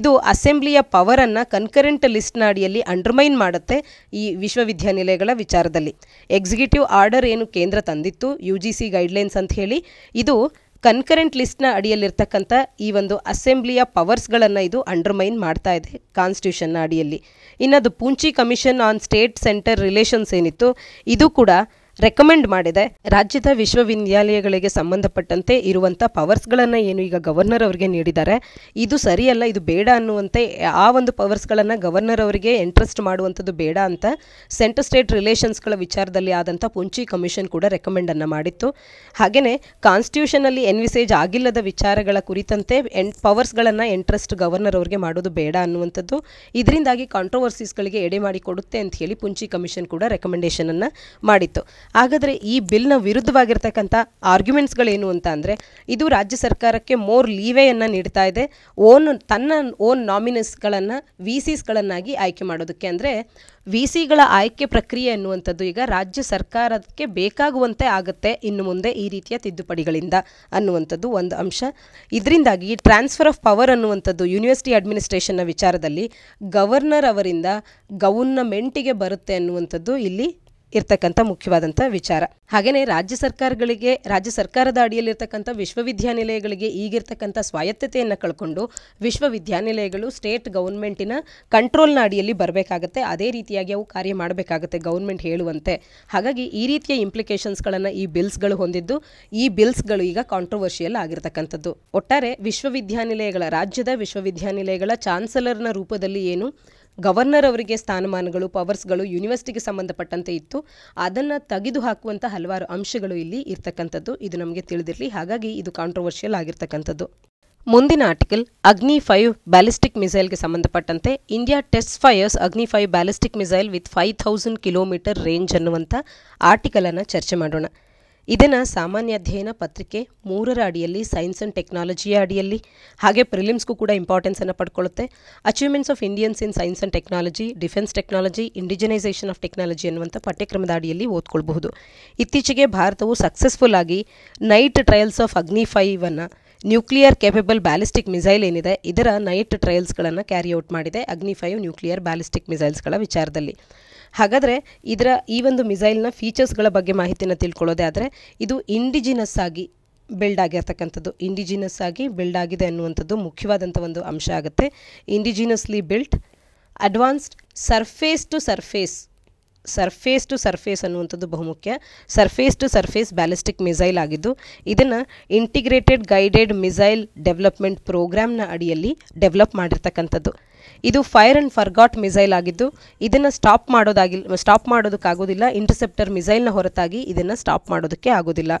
ಇದು ಅಸೆಂಬ್ಲಿಯ ಪವರನ್ನು ಕನ್ಕರೆಂಟ್ ಲಿಸ್ಟ್ನ ಅಡಿಯಲ್ಲಿ ಅಂಡರ್ಮೈನ್ ಮಾಡುತ್ತೆ ಈ ವಿಶ್ವವಿದ್ಯಾನಿಲಯಗಳ ವಿಚಾರದಲ್ಲಿ. ಎಕ್ಸಿಕ್ಯೂಟಿವ್ ಆರ್ಡರ್ ಏನು ಕೇಂದ್ರ ತಂದಿತ್ತು ಯು ಜಿ ಸಿ ಗೈಡ್ಲೈನ್ಸ್ ಅಂತ ಹೇಳಿ. ಇದು ಕನ್ಕರೆಂಟ್ ಲಿಸ್ಟ್ನ ಅಡಿಯಲ್ಲಿರ್ತಕ್ಕಂಥ ಈ ಒಂದು ಅಸೆಂಬ್ಲಿಯ ಪವರ್ಸ್ಗಳನ್ನು ಇದು ಅಂಡರ್ಮೈನ್ ಮಾಡ್ತಾ ಇದೆ ಕಾನ್ಸ್ಟಿಟ್ಯೂಷನ್ನ ಅಡಿಯಲ್ಲಿ. ಇನ್ನದು Punchhi commission on state centre relations ಏನಿತ್ತು, ಇದು ಕೂಡ ರೆಕಮೆಂಡ್ ಮಾಡಿದೆ. ರಾಜ್ಯದ ವಿಶ್ವವಿದ್ಯಾಲಯಗಳಿಗೆ ಸಂಬಂಧಪಟ್ಟಂತೆ ಇರುವಂಥ ಪವರ್ಸ್ಗಳನ್ನು ಏನು ಈಗ ಗವರ್ನರ್ ಅವರಿಗೆ ನೀಡಿದ್ದಾರೆ. ಇದು ಸರಿಯಲ್ಲ, ಇದು ಬೇಡ ಅನ್ನುವಂತೆ ಆ ಒಂದು ಪವರ್ಸ್ಗಳನ್ನು ಗವರ್ನರ್ ಅವರಿಗೆ ಎಂಟ್ರೆಸ್ಟ್ ಮಾಡುವಂಥದ್ದು ಬೇಡ ಅಂತ ಸೆಂಟರ್ ಸ್ಟೇಟ್ ರಿಲೇಷನ್ಸ್ಗಳ ವಿಚಾರದಲ್ಲಿ ಆದಂಥ ಪುಂಚಿ ಕಮಿಷನ್ ಕೂಡ ರೆಕಮೆಂಡನ್ನು ಮಾಡಿತ್ತು. ಹಾಗೆಯೇ ಕಾನ್ಸ್ಟಿಟ್ಯೂಷನಲ್ಲಿ ಎನ್ವಿಸೇಜ್ ಆಗಿಲ್ಲದ ವಿಚಾರಗಳ ಕುರಿತಂತೆ ಎನ್ ಪವರ್ಸ್ಗಳನ್ನು ಇಂಟ್ರೆಸ್ಟ್ ಗವರ್ನರ್ ಅವರಿಗೆ ಮಾಡೋದು ಬೇಡ ಅನ್ನುವಂಥದ್ದು ಇದರಿಂದಾಗಿ ಕಾಂಟ್ರವರ್ಸೀಸ್ಗಳಿಗೆ ಎಡೆ ಮಾಡಿಕೊಡುತ್ತೆ ಅಂತ ಹೇಳಿ ಪುಂಚಿ ಕಮಿಷನ್ ಕೂಡ ರೆಕಮೆಂಡೇಷನನ್ನು ಮಾಡಿತ್ತು. ಹಾಗಾದರೆ ಈ ಬಿಲ್ನ ವಿರುದ್ಧವಾಗಿರ್ತಕ್ಕಂಥ ಆರ್ಗ್ಯುಮೆಂಟ್ಸ್ಗಳೇನು ಅಂತ ಅಂದರೆ, ಇದು ರಾಜ್ಯ ಸರ್ಕಾರಕ್ಕೆ ಮೋರ್ ಲೀವೆಯನ್ನು ನೀಡ್ತಾ ಇದೆ. ಓನ್ ತನ್ನ ಓನ್ ನಾಮಿನಸ್ಗಳನ್ನು ವಿ ಸಿಸ್ಗಳನ್ನಾಗಿ ಆಯ್ಕೆ ಮಾಡೋದಕ್ಕೆ ಅಂದರೆ ವಿ ಸಿಗಳ ಆಯ್ಕೆ ಪ್ರಕ್ರಿಯೆ ಅನ್ನುವಂಥದ್ದು ಈಗ ರಾಜ್ಯ ಸರ್ಕಾರಕ್ಕೆ ಬೇಕಾಗುವಂತೆ ಆಗುತ್ತೆ ಇನ್ನು ಮುಂದೆ ಈ ರೀತಿಯ ತಿದ್ದುಪಡಿಗಳಿಂದ ಅನ್ನುವಂಥದ್ದು ಒಂದು ಅಂಶ. ಇದರಿಂದಾಗಿ ಟ್ರಾನ್ಸ್ಫರ್ ಆಫ್ ಪವರ್ ಅನ್ನುವಂಥದ್ದು ಯೂನಿವರ್ಸಿಟಿ ಅಡ್ಮಿನಿಸ್ಟ್ರೇಷನ್ನ ವಿಚಾರದಲ್ಲಿ ಗವರ್ನರ್ ಅವರಿಂದ ಗವರ್ನಮೆಂಟಿಗೆ ಬರುತ್ತೆ ಅನ್ನುವಂಥದ್ದು ಇಲ್ಲಿ ಇರ್ತಕ್ಕಂಥ ಮುಖ್ಯವಾದಂಥ ವಿಚಾರ. ಹಾಗೆಯೇ ರಾಜ್ಯ ಸರ್ಕಾರಗಳಿಗೆ, ರಾಜ್ಯ ಸರ್ಕಾರದ ಅಡಿಯಲ್ಲಿರ್ತಕ್ಕಂಥ ವಿಶ್ವವಿದ್ಯಾನಿಲಯಗಳಿಗೆ ಈಗಿರ್ತಕ್ಕಂಥ ಸ್ವಾಯತ್ತತೆಯನ್ನು ಕಳ್ಕೊಂಡು ವಿಶ್ವವಿದ್ಯಾನಿಲಯಗಳು ಸ್ಟೇಟ್ ಗೌರ್ಮೆಂಟಿನ ಕಂಟ್ರೋಲ್ನ ಅಡಿಯಲ್ಲಿ ಬರಬೇಕಾಗತ್ತೆ. ಅದೇ ರೀತಿಯಾಗಿ ಅವು ಕಾರ್ಯ ಮಾಡಬೇಕಾಗತ್ತೆ ಗೌರ್ಮೆಂಟ್ ಹೇಳುವಂತೆ. ಹಾಗಾಗಿ ಈ ರೀತಿಯ ಇಂಪ್ಲಿಕೇಶನ್ಸ್ಗಳನ್ನು ಈ ಬಿಲ್ಸ್ಗಳು ಹೊಂದಿದ್ದು, ಈ ಬಿಲ್ಸ್ಗಳು ಈಗ ಕಾಂಟ್ರವರ್ಷಿಯಲ್ ಆಗಿರ್ತಕ್ಕಂಥದ್ದು. ಒಟ್ಟಾರೆ ವಿಶ್ವವಿದ್ಯಾನಿಲಯಗಳ, ರಾಜ್ಯದ ವಿಶ್ವವಿದ್ಯಾನಿಲಯಗಳ ಚಾನ್ಸಲರ್ನ ರೂಪದಲ್ಲಿ ಏನು? ಗವರ್ನರ್ ಅವರಿಗೆ ಸ್ಥಾನಮಾನಗಳು, ಪವರ್ಸ್ಗಳು, ಯೂನಿವರ್ಸಿಟಿಗೆ ಸಂಬಂಧಪಟ್ಟಂತೆ ಇತ್ತು. ಅದನ್ನು ತೆಗೆದು ಹಾಕುವಂಥ ಹಲವಾರು ಅಂಶಗಳು ಇಲ್ಲಿ ಇರ್ತಕ್ಕಂಥದ್ದು. ಇದು ನಮಗೆ ತಿಳಿದಿರಲಿ. ಹಾಗಾಗಿ ಇದು ಕಾಂಟ್ರವರ್ಷಿಯಲ್ ಆಗಿರ್ತಕ್ಕಂಥದ್ದು. ಮುಂದಿನ ಆರ್ಟಿಕಲ್ ಅಗ್ನಿ ಫೈವ್ ಬ್ಯಾಲಿಸ್ಟಿಕ್ ಮಿಸೈಲ್ಗೆ ಸಂಬಂಧಪಟ್ಟಂತೆ India test fires Agni five ballistic missile with five thousand kilometre range ಅನ್ನುವಂಥ ಆರ್ಟಿಕಲನ್ನು ಚರ್ಚೆ ಮಾಡೋಣ. ಇದನ್ನು ಸಾಮಾನ್ಯ ಅಧ್ಯಯನ ಪತ್ರಿಕೆ ಮೂರರ ಅಡಿಯಲ್ಲಿ ಸೈನ್ಸ್ ಆ್ಯಂಡ್ ಟೆಕ್ನಾಲಜಿಯ ಅಡಿಯಲ್ಲಿ, ಹಾಗೆ ಪ್ರಿಲಿಮ್ಸ್ಗೂ ಕೂಡ ಇಂಪಾರ್ಟೆನ್ಸನ್ನು ಪಡ್ಕೊಳ್ಳುತ್ತೆ achievements of Indians in science and technology defence technology indigenisation of technology ಅನ್ನುವಂಥ ಪಠ್ಯಕ್ರಮದ ಅಡಿಯಲ್ಲಿ ಓದ್ಕೊಳ್ಬಹುದು. ಇತ್ತೀಚೆಗೆ ಭಾರತವು ಸಕ್ಸಸ್ಫುಲ್ ಆಗಿ ನೈಟ್ ಟ್ರಯಲ್ಸ್ ಆಫ್ ಅಗ್ನಿ ಫೈವನ್ನು ನ್ಯೂಕ್ಲಿಯರ್ ಕೇಪಬಲ್ ಬ್ಯಾಲಿಸ್ಟಿಕ್ ಮಿಸೈಲ್ ಏನಿದೆ, ಇದರ ನೈಟ್ ಟ್ರಯಲ್ಸ್ಗಳನ್ನು ಕ್ಯಾರಿ ಔಟ್ ಮಾಡಿದೆ ಅಗ್ನಿ ಫೈವ್ ನ್ಯೂಕ್ಲಿಯರ್ ಬ್ಯಾಲಿಸ್ಟಿಕ್ ಮಿಸೈಲ್ಸ್ಗಳ ವಿಚಾರದಲ್ಲಿ. ಹಾಗಾದರೆ ಇದರ ಈ ಒಂದು ಮಿಸೈಲ್ನ ಫೀಚರ್ಸ್ಗಳ ಬಗ್ಗೆ ಮಾಹಿತಿನ ತಿಳ್ಕೊಳ್ಳೋದೇ ಆದರೆ ಇದು ಇಂಡಿಜಿನಸ್ ಆಗಿ ಬಿಲ್ಡ್ ಆಗಿರ್ತಕ್ಕಂಥದ್ದು. ಇಂಡಿಜಿನಸ್ ಆಗಿ ಬಿಲ್ಡ್ ಆಗಿದೆ ಅನ್ನುವಂಥದ್ದು ಮುಖ್ಯವಾದಂಥ ಒಂದು ಅಂಶ ಆಗುತ್ತೆ. Indigenously built advanced surface to surface surface to surface ಅನ್ನುವಂಥದ್ದು ಬಹುಮುಖ್ಯ. Surface to surface ballistic missile ಆಗಿದ್ದು, ಇದನ್ನು ಇಂಟಿಗ್ರೇಟೆಡ್ ಗೈಡೆಡ್ ಮಿಸೈಲ್ ಡೆವಲಪ್ಮೆಂಟ್ ಪ್ರೋಗ್ರಾಮ್ನ ಅಡಿಯಲ್ಲಿ ಡೆವಲಪ್ ಮಾಡಿರ್ತಕ್ಕಂಥದ್ದು. ಇದು ಫೈರ್ ಆ್ಯಂಡ್ ಫರ್ಗಾಟ್ ಮಿಸೈಲ್ ಆಗಿದ್ದು, ಇದನ್ನು ಸ್ಟಾಪ್ ಮಾಡೋದಾಗಿ ಸ್ಟಾಪ್ ಮಾಡೋದಕ್ಕಾಗೋದಿಲ್ಲ ಇಂಟರ್ಸೆಪ್ಟರ್ ಮಿಸೈಲ್ನ ಹೊರತಾಗಿ ಇದನ್ನು ಸ್ಟಾಪ್ ಮಾಡೋದಕ್ಕೆ ಆಗೋದಿಲ್ಲ.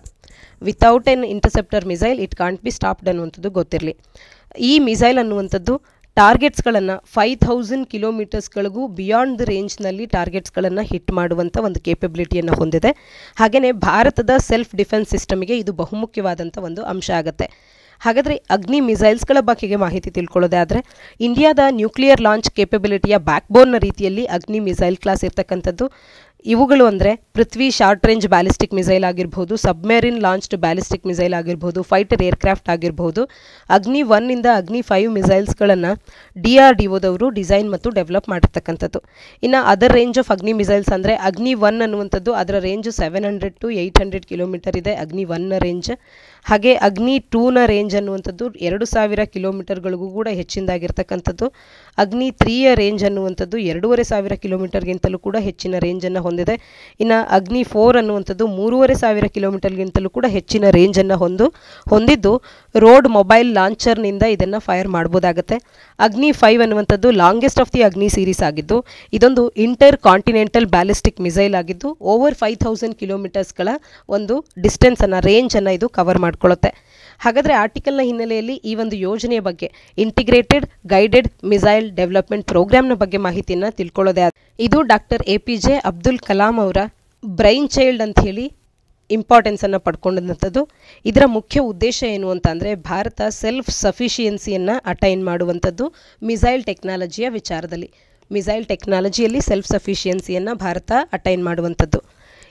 Without an interceptor missile it can't be stopped ಅನ್ನುವಂಥದ್ದು ಗೊತ್ತಿರಲಿ. ಈ ಮಿಸೈಲ್ ಅನ್ನುವಂಥದ್ದು ಟಾರ್ಗೆಟ್ಸ್ಗಳನ್ನು ಫೈವ್ ಥೌಸಂಡ್ ಕಿಲೋಮೀಟರ್ಸ್ಗಳಿಗೂ ಬಿಯಾಂಡ್ ದ ರೇಂಜ್ನಲ್ಲಿ ಟಾರ್ಗೆಟ್ಸ್ಗಳನ್ನು ಹಿಟ್ ಮಾಡುವಂಥ ಒಂದು ಕೇಪಬಿಲಿಟಿಯನ್ನು ಹೊಂದಿದೆ. ಹಾಗೆಯೇ ಭಾರತದ ಸೆಲ್ಫ್ ಡಿಫೆನ್ಸ್ ಸಿಸ್ಟಮ್ಗೆ ಇದು ಬಹುಮುಖ್ಯವಾದಂಥ ಒಂದು ಅಂಶ ಆಗುತ್ತೆ. ಹಾಗಾದರೆ ಅಗ್ನಿ ಮಿಸೈಲ್ಸ್ಗಳ ಬಗ್ಗೆ ಮಾಹಿತಿ ತಿಳ್ಕೊಳ್ಳೋದಾದರೆ ಇಂಡಿಯಾದ ನ್ಯೂಕ್ಲಿಯರ್ ಲಾಂಚ್ ಕೇಪಬಿಲಿಟಿಯ ಬ್ಯಾಕ್ಬೋನ್ನ ರೀತಿಯಲ್ಲಿ ಅಗ್ನಿ ಮಿಸೈಲ್ ಕ್ಲಾಸ್ ಇರ್ತಕ್ಕಂಥದ್ದು. ಇವುಗಳು ಅಂದರೆ Prithvi short range ballistic missile ಆಗಿರ್ಬೋದು ಸಬ್ಮೆರಿನ್ ಲಾಂಚ್ಡ್ ಬ್ಯಾಲಿಸ್ಟಿಕ್ ಮಿಸೈಲ್ ಆಗಿರ್ಬೋದು ಫೈಟರ್ ಏರ್ಕ್ರಾಫ್ಟ್ ಆಗಿರ್ಬೋದು. ಅಗ್ನಿ ಒನ್ನಿಂದ ಅಗ್ನಿ ಫೈವ್ ಮಿಸೈಲ್ಸ್ಗಳನ್ನು ಡಿ ಆರ್ ಡಿ ಒದವರು ಡಿಸೈನ್ ಮತ್ತು ಡೆವಲಪ್ ಮಾಡಿರ್ತಕ್ಕಂಥದ್ದು. ಇನ್ನು other range of Agni missiles ಅಂದರೆ ಅಗ್ನಿ ಒನ್ ಅನ್ನುವಂಥದ್ದು, ಅದರ range seven hundred to eight hundred kilometre ಇದೆ ಅಗ್ನಿ ಒನ್ನ ರೇಂಜ್ ಹಾಗೆ ಅಗ್ನಿ ಟೂನ ರೇಂಜ್ ಅನ್ನುವಂಥದ್ದು ಎರಡು ಸಾವಿರ ಕಿಲೋಮೀಟರ್ಗಳಿಗೂ ಕೂಡ ಹೆಚ್ಚಿನದಾಗಿರ್ತಕ್ಕಂಥದ್ದು. ಅಗ್ನಿ ತ್ರೀಯ ರೇಂಜ್ ಅನ್ನುವಂಥದ್ದು ಎರಡೂವರೆ ಸಾವಿರ ಕಿಲೋಮೀಟರ್ಗಿಂತಲೂ ಕೂಡ ಹೆಚ್ಚಿನ ರೇಂಜನ್ನು ಹೊಂದಿದೆ. ಇನ್ನು ಅಗ್ನಿ ಫೋರ್ ಅನ್ನುವಂಥದ್ದು ಮೂರುವರೆ ಸಾವಿರ ಕಿಲೋಮೀಟರ್ಗಿಂತಲೂ ಕೂಡ ಹೆಚ್ಚಿನ ರೇಂಜನ್ನು ಹೊಂದು, ಹೊಂದಿದ್ದು ರೋಡ್ ಮೊಬೈಲ್ ಲಾಂಚರ್ನಿಂದ ಇದನ್ನು ಫೈರ್ ಮಾಡ್ಬೋದಾಗುತ್ತೆ. ಅಗ್ನಿ ಫೈವ್ ಅನ್ನುವಂಥದ್ದು longest of the Agni series ಆಗಿದ್ದು, ಇದೊಂದು ಇಂಟರ್ ಕಾಂಟಿನೆಂಟಲ್ ಬ್ಯಾಲಿಸ್ಟಿಕ್ ಮಿಸೈಲ್ ಆಗಿದ್ದು ಓವರ್ ಫೈವ್ ಥೌಸಂಡ್ ಕಿಲೋಮೀಟರ್ಸ್ಗಳ ಒಂದು ಡಿಸ್ಟೆನ್ಸನ್ನು ರೇಂಜನ್ನು ಇದು ಕವರ್ ಮಾಡ್ಕೊಳ್ಳುತ್ತೆ ಹಾಗಾದರೆ ಆರ್ಟಿಕಲ್ನ ಹಿನ್ನೆಲೆಯಲ್ಲಿ ಈ ಒಂದು ಯೋಜನೆಯ ಬಗ್ಗೆ ಇಂಟಿಗ್ರೇಟೆಡ್ ಗೈಡೆಡ್ ಮಿಸೈಲ್ ಡೆವಲಪ್ಮೆಂಟ್ ಪ್ರೋಗ್ರಾಮ್ನ ಬಗ್ಗೆ ಮಾಹಿತಿಯನ್ನು ತಿಳ್ಕೊಳ್ಳೋದೇ ಆದ ಇದು doctor A P J Abdul Kalam ಅವರ ಬ್ರೈನ್ ಚೈಲ್ಡ್ ಅಂತ ಹೇಳಿ ಇಂಪಾರ್ಟೆನ್ಸನ್ನು ಪಡ್ಕೊಂಡಂಥದ್ದು ಇದರ ಮುಖ್ಯ ಉದ್ದೇಶ ಏನು ಅಂತ ಅಂದರೆ ಭಾರತ ಸೆಲ್ಫ್ ಸಫಿಷಿಯನ್ಸಿಯನ್ನು ಅಟೈನ್ ಮಾಡುವಂಥದ್ದು ಮಿಸೈಲ್ ಟೆಕ್ನಾಲಜಿಯ ವಿಚಾರದಲ್ಲಿ. ಮಿಸೈಲ್ ಟೆಕ್ನಾಲಜಿಯಲ್ಲಿ ಸೆಲ್ಫ್ ಸಫಿಷಿಯನ್ಸಿಯನ್ನು ಭಾರತ ಅಟೈನ್ ಮಾಡುವಂಥದ್ದು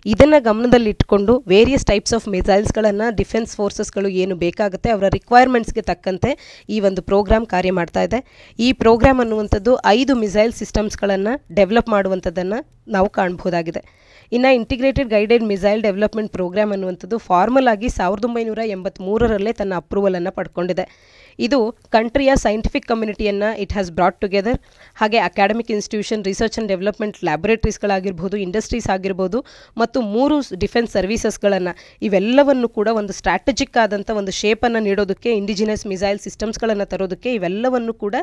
ಇದನ್ನು ಗಮನದಲ್ಲಿಟ್ಟುಕೊಂಡು ವೇರಿಯಸ್ ಟೈಪ್ಸ್ ಆಫ್ ಮಿಸೈಲ್ಸ್ಗಳನ್ನು ಡಿಫೆನ್ಸ್ ಫೋರ್ಸಸ್ಗಳು ಏನು ಬೇಕಾಗುತ್ತೆ ಅವರ ರಿಕ್ವೈರ್ಮೆಂಟ್ಸ್ಗೆ ತಕ್ಕಂತೆ ಈ ಒಂದು ಪ್ರೋಗ್ರಾಮ್ ಕಾರ್ಯ ಮಾಡ್ತಾ ಇದೆ. ಈ ಪ್ರೋಗ್ರಾಮ್ ಅನ್ನುವಂಥದ್ದು ಐದು ಮಿಸೈಲ್ ಸಿಸ್ಟಮ್ಸ್ಗಳನ್ನು ಡೆವಲಪ್ ಮಾಡುವಂಥದ್ದನ್ನು ನಾವು ಕಾಣಬಹುದಾಗಿದೆ. ಇನ್ನು integrated guided missile development programme ಅನ್ನುವಂಥದ್ದು ಫಾರ್ಮಲ್ ಆಗಿ ಸಾವಿರದ ಒಂಬೈನೂರ ಎಂಬತ್ತ್ಮೂರರಲ್ಲೇ ತನ್ನ ಅಪ್ರೂವಲನ್ನು ಪಡ್ಕೊಂಡಿದೆ. ಇದು ಕಂಟ್ರಿಯ ಸೈಂಟಿಫಿಕ್ ಕಮ್ಯುನಿಟಿಯನ್ನು ಇಟ್ ಹ್ಯಾಸ್ ಬ್ರಾಟ್ ಟುಗೆದರ್ ಹಾಗೆ academic institution research and development ಲ್ಯಾಬೊರೇಟ್ರೀಸ್ಗಳಾಗಿರ್ಬೋದು industries ಆಗಿರ್ಬೋದು, ಮತ್ತು ಮೂರು ಡಿಫೆನ್ಸ್ ಸರ್ವೀಸಸ್ಗಳನ್ನು ಇವೆಲ್ಲವನ್ನು ಕೂಡ ಒಂದು ಸ್ಟ್ರಾಟಜಿಕ್ ಆದಂಥ ಒಂದು ಶೇಪನ್ನು ನೀಡೋದಕ್ಕೆ ಇಂಡಿಜಿನಸ್ ಮಿಸೈಲ್ ಸಿಸ್ಟಮ್ಸ್ಗಳನ್ನು ತರೋದಕ್ಕೆ ಇವೆಲ್ಲವನ್ನು ಕೂಡ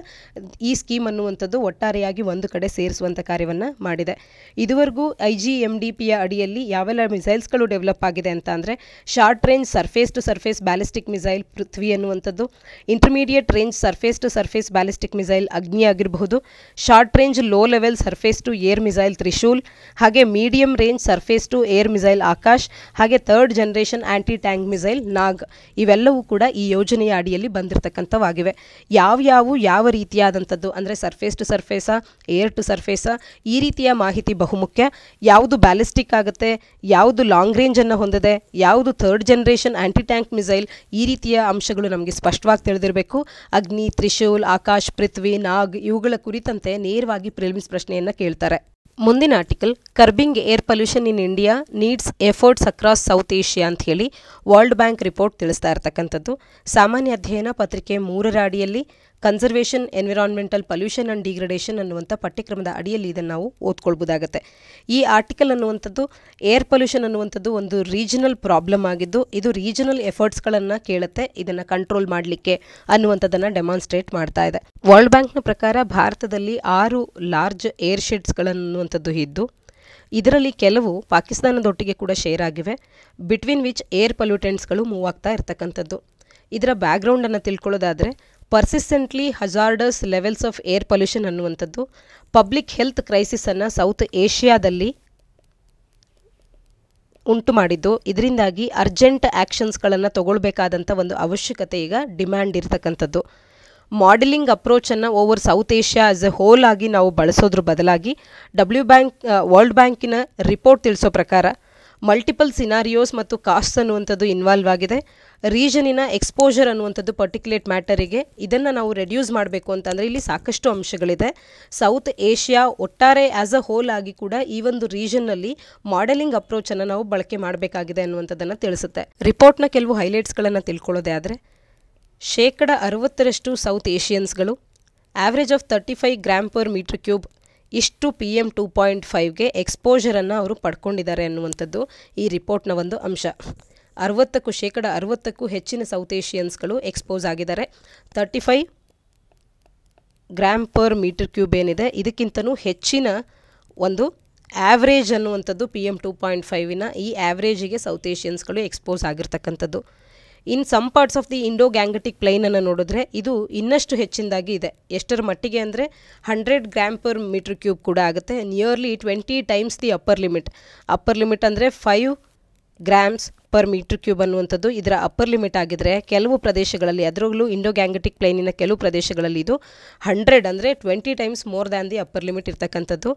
ಈ ಸ್ಕೀಮ್ ಅನ್ನುವಂಥದ್ದು ಒಟ್ಟಾರೆಯಾಗಿ ಒಂದು ಕಡೆ ಸೇರಿಸುವಂಥ ಕಾರ್ಯವನ್ನು ಮಾಡಿದೆ. ಇದುವರೆಗೂ ಐ ಜಿ ಎಂ ಡಿ ಪಿಯ ಅಡಿಯಲ್ಲಿ ಯಾವೆಲ್ಲ ಮಿಸೈಲ್ಸ್ಗಳು ಡೆವಲಪ್ ಆಗಿದೆ ಅಂತ ಅಂದರೆ short range surface to surface ballistic missile Prithvi ಅನ್ನುವಂಥದ್ದು intermediate range surface to surface ballistic missile Agni ಆಗಿರಬಹುದು. Short range low level surface to air missile Trishul ಹಾಗೆ medium range surface to air missile Akash ಹಾಗೆ third generation anti tank missile Nag ಇವೆಲ್ಲವೂ ಕೂಡ ಈ ಯೋಜನೆಯ ಅಡಿಯಲ್ಲಿ ಬಂದಿರತಕ್ಕಂಥವಾಗಿವೆ. ಯಾವ್ಯಾವು ಯಾವ ರೀತಿಯಾದಂಥದ್ದು ಅಂದರೆ ಸರ್ಫೇಸ್ ಟು ಸರ್ಫೇಸಾ ಏರ್ ಟು ಸರ್ಫೇಸ ಈ ರೀತಿಯ ಮಾಹಿತಿ ಬಹುಮುಖ್ಯ. ಯಾವುದು ಬ್ಯಾಲಿಸ್ಟಿಕ್ ಆಗುತ್ತೆ, ಯಾವುದು ಲಾಂಗ್ ರೇಂಜನ್ನು ಹೊಂದಿದೆ, ಯಾವುದು third generation anti tank missile ಈ ರೀತಿಯ ಅಂಶಗಳು ನಮಗೆ ಸ್ಪಷ್ಟವಾಗಿ ತಿಳಿದಿರಬೇಕು. ಅಗ್ನಿ, ತ್ರಿಶೂಲ್, ಆಕಾಶ್, ಪೃಥ್ವಿ, ನಾಗ್ ಇವುಗಳ ಕುರಿತಂತೆ ನೇರವಾಗಿ ಪ್ರಿಲಿಮ್ಸ್ ಪ್ರಶ್ನೆಯನ್ನು ಕೇಳ್ತಾರೆ. ಮುಂದಿನ article curbing air pollution in India needs efforts across South Asia ಅಂತ ಹೇಳಿ ವರ್ಲ್ಡ್ ಬ್ಯಾಂಕ್ ರಿಪೋರ್ಟ್ ತಿಳಿಸ್ತಾ ಇರತಕ್ಕಂಥದ್ದು. ಸಾಮಾನ್ಯ ಅಧ್ಯಯನ ಪತ್ರಿಕೆ ಮೂರರ ಅಡಿಯಲ್ಲಿ conservation, environmental pollution and degradation ಅನ್ನುವಂಥ ಪಠ್ಯಕ್ರಮದ ಅಡಿಯಲ್ಲಿ ಇದನ್ನು ನಾವು ಓದ್ಕೊಳ್ಬೋದಾಗತ್ತೆ. ಈ ಆರ್ಟಿಕಲ್ ಅನ್ನುವಂಥದ್ದು ಏರ್ ಪೊಲ್ಯೂಷನ್ ಅನ್ನುವಂಥದ್ದು ಒಂದು ರೀಜನಲ್ ಪ್ರಾಬ್ಲಮ್ ಆಗಿದ್ದು, ಇದು ರೀಜನಲ್ ಎಫರ್ಟ್ಸ್ಗಳನ್ನು ಕೇಳುತ್ತೆ, ಇದನ್ನು ಕಂಟ್ರೋಲ್ ಮಾಡಲಿಕ್ಕೆ ಅನ್ನುವಂಥದ್ದನ್ನು ಡೆಮಾನ್ಸ್ಟ್ರೇಟ್ ಮಾಡ್ತಾ ಇದೆ. ವರ್ಲ್ಡ್ ಬ್ಯಾಂಕ್ನ ಪ್ರಕಾರ ಭಾರತದಲ್ಲಿ ಆರು ಲಾರ್ಜ್ ಏರ್ ಶೆಡ್ಸ್ಗಳನ್ನುವಂಥದ್ದು ಇದ್ದು, ಇದರಲ್ಲಿ ಕೆಲವು ಪಾಕಿಸ್ತಾನದೊಟ್ಟಿಗೆ ಕೂಡ ಶೇರ್ ಆಗಿವೆ. ಬಿಟ್ವೀನ್ ವಿಚ್ ಏರ್ ಪೊಲ್ಯೂಟೆಂಟ್ಸ್ಗಳು ಮೂವ್ ಆಗ್ತಾ ಇರ್ತಕ್ಕಂಥದ್ದು. ಇದರ ಬ್ಯಾಕ್ಗ್ರೌಂಡನ್ನು ತಿಳ್ಕೊಳ್ಳೋದಾದರೆ persistently hazardous levels of air pollution ಅನ್ನುವಂಥದ್ದು. ಪಬ್ಲಿಕ್ ಹೆಲ್ತ್ ಕ್ರೈಸಿಸನ್ನು ಸೌತ್ ಏಷ್ಯಾದಲ್ಲಿ ಉಂಟು ಮಾಡಿದ್ದು. ಇದರಿಂದಾಗಿ ಅರ್ಜೆಂಟ್ ಆ್ಯಕ್ಷನ್ಸ್ಗಳನ್ನು ತಗೊಳ್ಬೇಕಾದಂಥ ಒಂದು ಅವಶ್ಯಕತೆ ಈಗ ಡಿಮ್ಯಾಂಡ್ ಇರತಕ್ಕಂಥದ್ದು. Modelling ಅಪ್ರೋಚನ್ನು over South Asia as a whole ಆಗಿ ನಾವು ಬಳಸೋದ್ರ ಬದಲಾಗಿ ಡಬ್ಲ್ಯೂ ಬ್ಯಾಂಕ್ ವರ್ಲ್ಡ್ ಬ್ಯಾಂಕಿನ ರಿಪೋರ್ಟ್ ತಿಳಿಸೋ ಪ್ರಕಾರ ಮಲ್ಟಿಪಲ್ ಸಿನಾರಿಯೋಸ್ ಮತ್ತು ಕಾಸ್ಟ್ ಅನ್ನುವಂಥದ್ದು ಇನ್ವಾಲ್ವ್ ಆಗಿದೆ. ರೀಜನಿನ ಎಕ್ಸ್ಪೋಜರ್ ಅನ್ನುವಂಥದ್ದು ಪರ್ಟಿಕ್ಯುಲೇಟ್ ಮ್ಯಾಟರಿಗೆ ಇದನ್ನು ನಾವು ರೆಡ್ಯೂಸ್ ಮಾಡಬೇಕು ಅಂತಂದರೆ ಇಲ್ಲಿ ಸಾಕಷ್ಟು ಅಂಶಗಳಿದೆ. ಸೌತ್ ಏಷ್ಯಾ ಒಟ್ಟಾರೆ ಆ್ಯಸ್ ಅ ಹೋಲ್ ಆಗಿ ಕೂಡ ಈ ಒಂದು ರೀಜನ್ನಲ್ಲಿ ಮಾಡೆಲಿಂಗ್ ಅಪ್ರೋಚನ್ನು ನಾವು ಬಳಕೆ ಮಾಡಬೇಕಾಗಿದೆ ಅನ್ನುವಂಥದ್ದನ್ನು ತಿಳಿಸುತ್ತೆ. ರಿಪೋರ್ಟ್ನ ಕೆಲವು ಹೈಲೈಟ್ಸ್ಗಳನ್ನು ತಿಳ್ಕೊಳ್ಳೋದೇ ಆದರೆ, ಶೇಕಡ ಅರವತ್ತರಷ್ಟು south ಏಷಿಯನ್ಸ್ಗಳು average of thirty five gram per metre cube ಇಷ್ಟು ಪಿ ಎಂ ಟೂ ಪಾಯಿಂಟ್ ಫೈವ್ಗೆ ಎಕ್ಸ್ಪೋಜರನ್ನು ಅವರು ಪಡ್ಕೊಂಡಿದ್ದಾರೆ ಅನ್ನುವಂಥದ್ದು ಈ ರಿಪೋರ್ಟ್ನ ಒಂದು ಅಂಶ. ಅರವತ್ತಕ್ಕೂ ಶೇಕಡ ಅರವತ್ತಕ್ಕೂ ಹೆಚ್ಚಿನ ಸೌತ್ ಏಷಿಯನ್ಸ್ಗಳು ಎಕ್ಸ್ಪೋಸ್ ಆಗಿದ್ದಾರೆ. Thirty five gram per metre cube ಏನಿದೆ ಇದಕ್ಕಿಂತಲೂ ಹೆಚ್ಚಿನ ಒಂದು ಆ್ಯಾವ್ರೇಜ್ ಅನ್ನುವಂಥದ್ದು ಪಿ ಎಂ ಟೂ ಪಾಯಿಂಟ್ ಫೈವಿನ ಈ ಆ್ಯಾವ್ರೇಜಿಗೆ ಸೌತ್ ಏಷಿಯನ್ಸ್ಗಳು ಎಕ್ಸ್ಪೋಸ್ ಆಗಿರ್ತಕ್ಕಂಥದ್ದು. In some parts of the Indo Gangetic ಪ್ಲೈನನ್ನು ನೋಡಿದ್ರೆ ಇದು ಇನ್ನಷ್ಟು ಹೆಚ್ಚಿನದಾಗಿ ಇದೆ. ಎಷ್ಟರ ಮಟ್ಟಿಗೆ ಅಂದರೆ hundred gram per metre cube ಕೂಡ ಆಗುತ್ತೆ. Nearly twenty times the upper limit upper limit ಅಂದರೆ five grams per metre cube ಅನ್ನುವಂಥದ್ದು ಇದರ ಅಪ್ಪರ್ ಲಿಮಿಟ್ ಆಗಿದ್ರೆ ಕೆಲವು ಪ್ರದೇಶಗಳಲ್ಲಿ, ಅದರಲ್ಲೂ ಇಂಡೋ ಗ್ಯಾಂಗಟಿಕ್ ಪ್ಲೇನಿನ ಕೆಲವು ಪ್ರದೇಶಗಳಲ್ಲಿ ಇದು ಹಂಡ್ರೆಡ್ ಅಂದರೆ twenty times more than the upper limit ಇರ್ತಕ್ಕಂಥದ್ದು.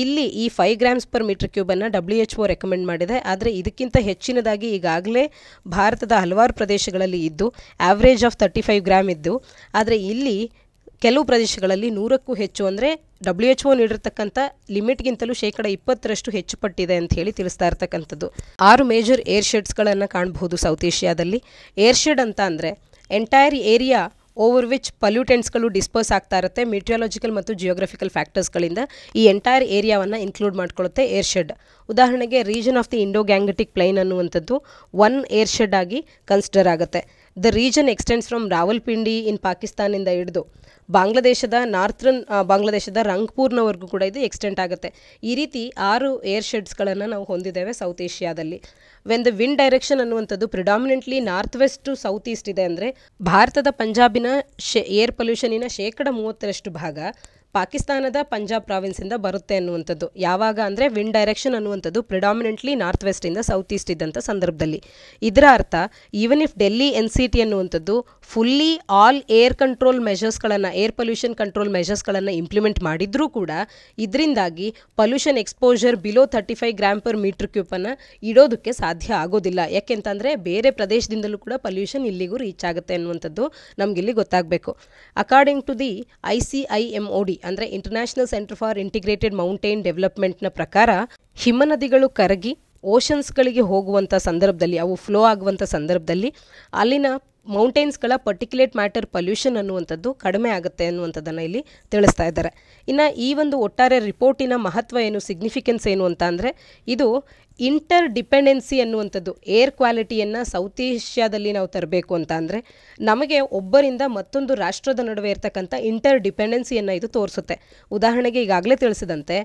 ಇಲ್ಲಿ ಈ ಫೈವ್ ಗ್ರಾಮ್ಸ್ ಪರ್ ಮೀಟರ್ ಕ್ಯೂಬನ್ನು ಡಬ್ಲ್ಯೂ ಎಚ್ ಒ ರೆಕಮೆಂಡ್ ಮಾಡಿದೆ. ಆದರೆ ಇದಕ್ಕಿಂತ ಹೆಚ್ಚಿನದಾಗಿ ಈಗಾಗಲೇ ಭಾರತದ ಹಲವಾರು ಪ್ರದೇಶಗಳಲ್ಲಿ ಇದ್ದು average of thirty five gram ಇದ್ದು, ಆದರೆ ಇಲ್ಲಿ ಕೆಲವು ಪ್ರದೇಶಗಳಲ್ಲಿ ನೂರಕ್ಕೂ ಹೆಚ್ಚು ಅಂದರೆ ಡಬ್ಲ್ಯೂ ಎಚ್ ಒ ನೀಡಿರ್ತಕ್ಕಂಥ ಲಿಮಿಟ್ಗಿಂತಲೂ ಶೇಕಡ ಇಪ್ಪತ್ತರಷ್ಟು ಹೆಚ್ಚು ಪಟ್ಟಿದೆ ಅಂತ ಹೇಳಿ ತಿಳಿಸ್ತಾ ಇರ್ತಕ್ಕಂಥದ್ದು. ಆರು ಮೇಜರ್ ಏರ್ ಶೆಡ್ಸ್ಗಳನ್ನು ಕಾಣಬಹುದು ಸೌತ್ ಏಷ್ಯಾದಲ್ಲಿ ಏರ್ ಶೆಡ್ ಅಂತ ಅಂದರೆ ಎಂಟೈರ್ ಏರಿಯಾ ಓವರ್ ವಿಚ್ ಪಲ್ಯೂಟೆಂಟ್ಸ್ಗಳು ಡಿಸ್ಪರ್ಸ್ ಆಗ್ತಾ ಇರುತ್ತೆ, ಮೆಟ್ರಿಯಾಲಜಿಕಲ್ ಮತ್ತು ಜಿಯೋಗ್ರಫಿಕಲ್ ಫ್ಯಾಕ್ಟರ್ಸ್ಗಳಿಂದ ಈ ಎಂಟೈರ್ ಏರಿಯಾವನ್ನು ಇನ್ಕ್ಲೂಡ್ ಮಾಡ್ಕೊಳ್ಳುತ್ತೆ ಏರ್ ಶೆಡ್ ಉದಾಹರಣೆಗೆ region of the Indo Gangetic plain ಅನ್ನುವಂಥದ್ದು ಒನ್ ಏರ್ ಶೆಡ್ ಆಗಿ ಕನ್ಸಿಡರ್ ಆಗುತ್ತೆ. The region extends from Rawalpindi in ಪಾಕಿಸ್ತಾನಿಂದ ಹಿಡಿದು ಬಾಂಗ್ಲಾದೇಶದ ನಾರ್ತ್ರನ್ ಬಾಂಗ್ಲಾದೇಶದ ರಂಗ್ಪೂರ್ನವರೆಗೂ ಕೂಡ ಇದು ಎಕ್ಸ್ಟೆಂಟ್ ಆಗುತ್ತೆ. ಈ ರೀತಿ ಆರು ಏರ್ ಶೆಡ್ಸ್ಗಳನ್ನು ನಾವು ಹೊಂದಿದ್ದೇವೆ ಸೌತ್ ಏಷ್ಯಾದಲ್ಲಿ ವೆನ್ ದ ವಿಂಡ್ ಡೈರೆಕ್ಷನ್ ಅನ್ನುವಂಥದ್ದು predominantly north west to south east ಇದೆ ಅಂದರೆ ಭಾರತದ ಪಂಜಾಬಿನ ಶೇ ಏರ್ ಪೊಲ್ಯೂಷನಿನ ಶೇಕಡ ಮೂವತ್ತರಷ್ಟು ಭಾಗ ಪಾಕಿಸ್ತಾನದ ಪಂಜಾಬ್ ಪ್ರಾವಿನ್ಸಿಂದ ಬರುತ್ತೆ ಅನ್ನುವಂಥದ್ದು. ಯಾವಾಗ ಅಂದರೆ ವಿಂಡ್ ಡೈರೆಕ್ಷನ್ ಅನ್ನುವಂಥದ್ದು ಪ್ರಿಡಾಮಿನೆಂಟ್ಲಿ ನಾರ್ತ್ ವೆಸ್ಟಿಂದ ಸೌತ್ ಈಸ್ಟ್ ಇದ್ದಂಥ ಸಂದರ್ಭದಲ್ಲಿ. ಇದರ ಅರ್ಥ even if Delhi N C T ಅನ್ನುವಂಥದ್ದು ಫುಲ್ಲಿ ಆಲ್ ಏರ್ ಕಂಟ್ರೋಲ್ ಮೆಷರ್ಸ್ಗಳನ್ನು ಏರ್ ಪೊಲ್ಯೂಷನ್ ಕಂಟ್ರೋಲ್ ಮೆಷರ್ಸ್ಗಳನ್ನು ಇಂಪ್ಲಿಮೆಂಟ್ ಮಾಡಿದ್ರೂ ಕೂಡ ಇದರಿಂದಾಗಿ pollution exposure below thirty five gram per metre ಕ್ಯೂಬನ್ನು ಇಡೋದಕ್ಕೆ ಸಾಧ್ಯ ಆಗೋದಿಲ್ಲ. ಯಾಕೆಂತಂದರೆ ಬೇರೆ ಪ್ರದೇಶದಿಂದಲೂ ಕೂಡ ಪೊಲ್ಯೂಷನ್ ಇಲ್ಲಿಗೂ ರೀಚ್ ಆಗುತ್ತೆ ಅನ್ನುವಂಥದ್ದು ನಮಗಿಲ್ಲಿ ಗೊತ್ತಾಗಬೇಕು. According to the I C I M O D ಅಂದರೆ international centre for integrated mountain ಡೆವಲಪ್ಮೆಂಟ್ನ ಪ್ರಕಾರ, ಹಿಮನದಿಗಳು ಕರಗಿ ಓಷನ್ಸ್ಗಳಿಗೆ ಹೋಗುವಂಥ ಸಂದರ್ಭದಲ್ಲಿ, ಅವು ಫ್ಲೋ ಆಗುವಂಥ ಸಂದರ್ಭದಲ್ಲಿ ಅಲ್ಲಿನ ಮೌಂಟೇನ್ಸ್ಗಳ ಪರ್ಟಿಕ್ಯುಲೇಟ್ ಮ್ಯಾಟರ್ ಪೊಲ್ಯೂಷನ್ ಅನ್ನುವಂಥದ್ದು ಕಡಿಮೆ ಆಗುತ್ತೆ ಅನ್ನುವಂಥದ್ದನ್ನು ಇಲ್ಲಿ ತಿಳಿಸ್ತಾ ಇದ್ದಾರೆ. ಇನ್ನು ಈ ಒಂದು ಒಟ್ಟಾರೆ ರಿಪೋರ್ಟಿನ ಮಹತ್ವ ಏನು ಸಿಗ್ನಿಫಿಕೆನ್ಸ್ ಏನು ಅಂತ ಇದು ಇಂಟರ್ ಡಿಪೆಂಡೆನ್ಸಿ ಅನ್ನುವಂಥದ್ದು ಏರ್ ಕ್ವಾಲಿಟಿಯನ್ನು ಸೌತ್ ಏಷ್ಯಾದಲ್ಲಿ ನಾವು ತರಬೇಕು ಅಂತ ಅಂದರೆ ನಮಗೆ ಒಬ್ಬರಿಂದ ಮತ್ತೊಂದು ರಾಷ್ಟ್ರದ ನಡುವೆ ಇರತಕ್ಕಂಥ ಇಂಟರ್ ಡಿಪೆಂಡೆನ್ಸಿಯನ್ನು ಇದು ತೋರಿಸುತ್ತೆ. ಉದಾಹರಣೆಗೆ ಈಗಾಗಲೇ ತಿಳಿಸಿದಂತೆ,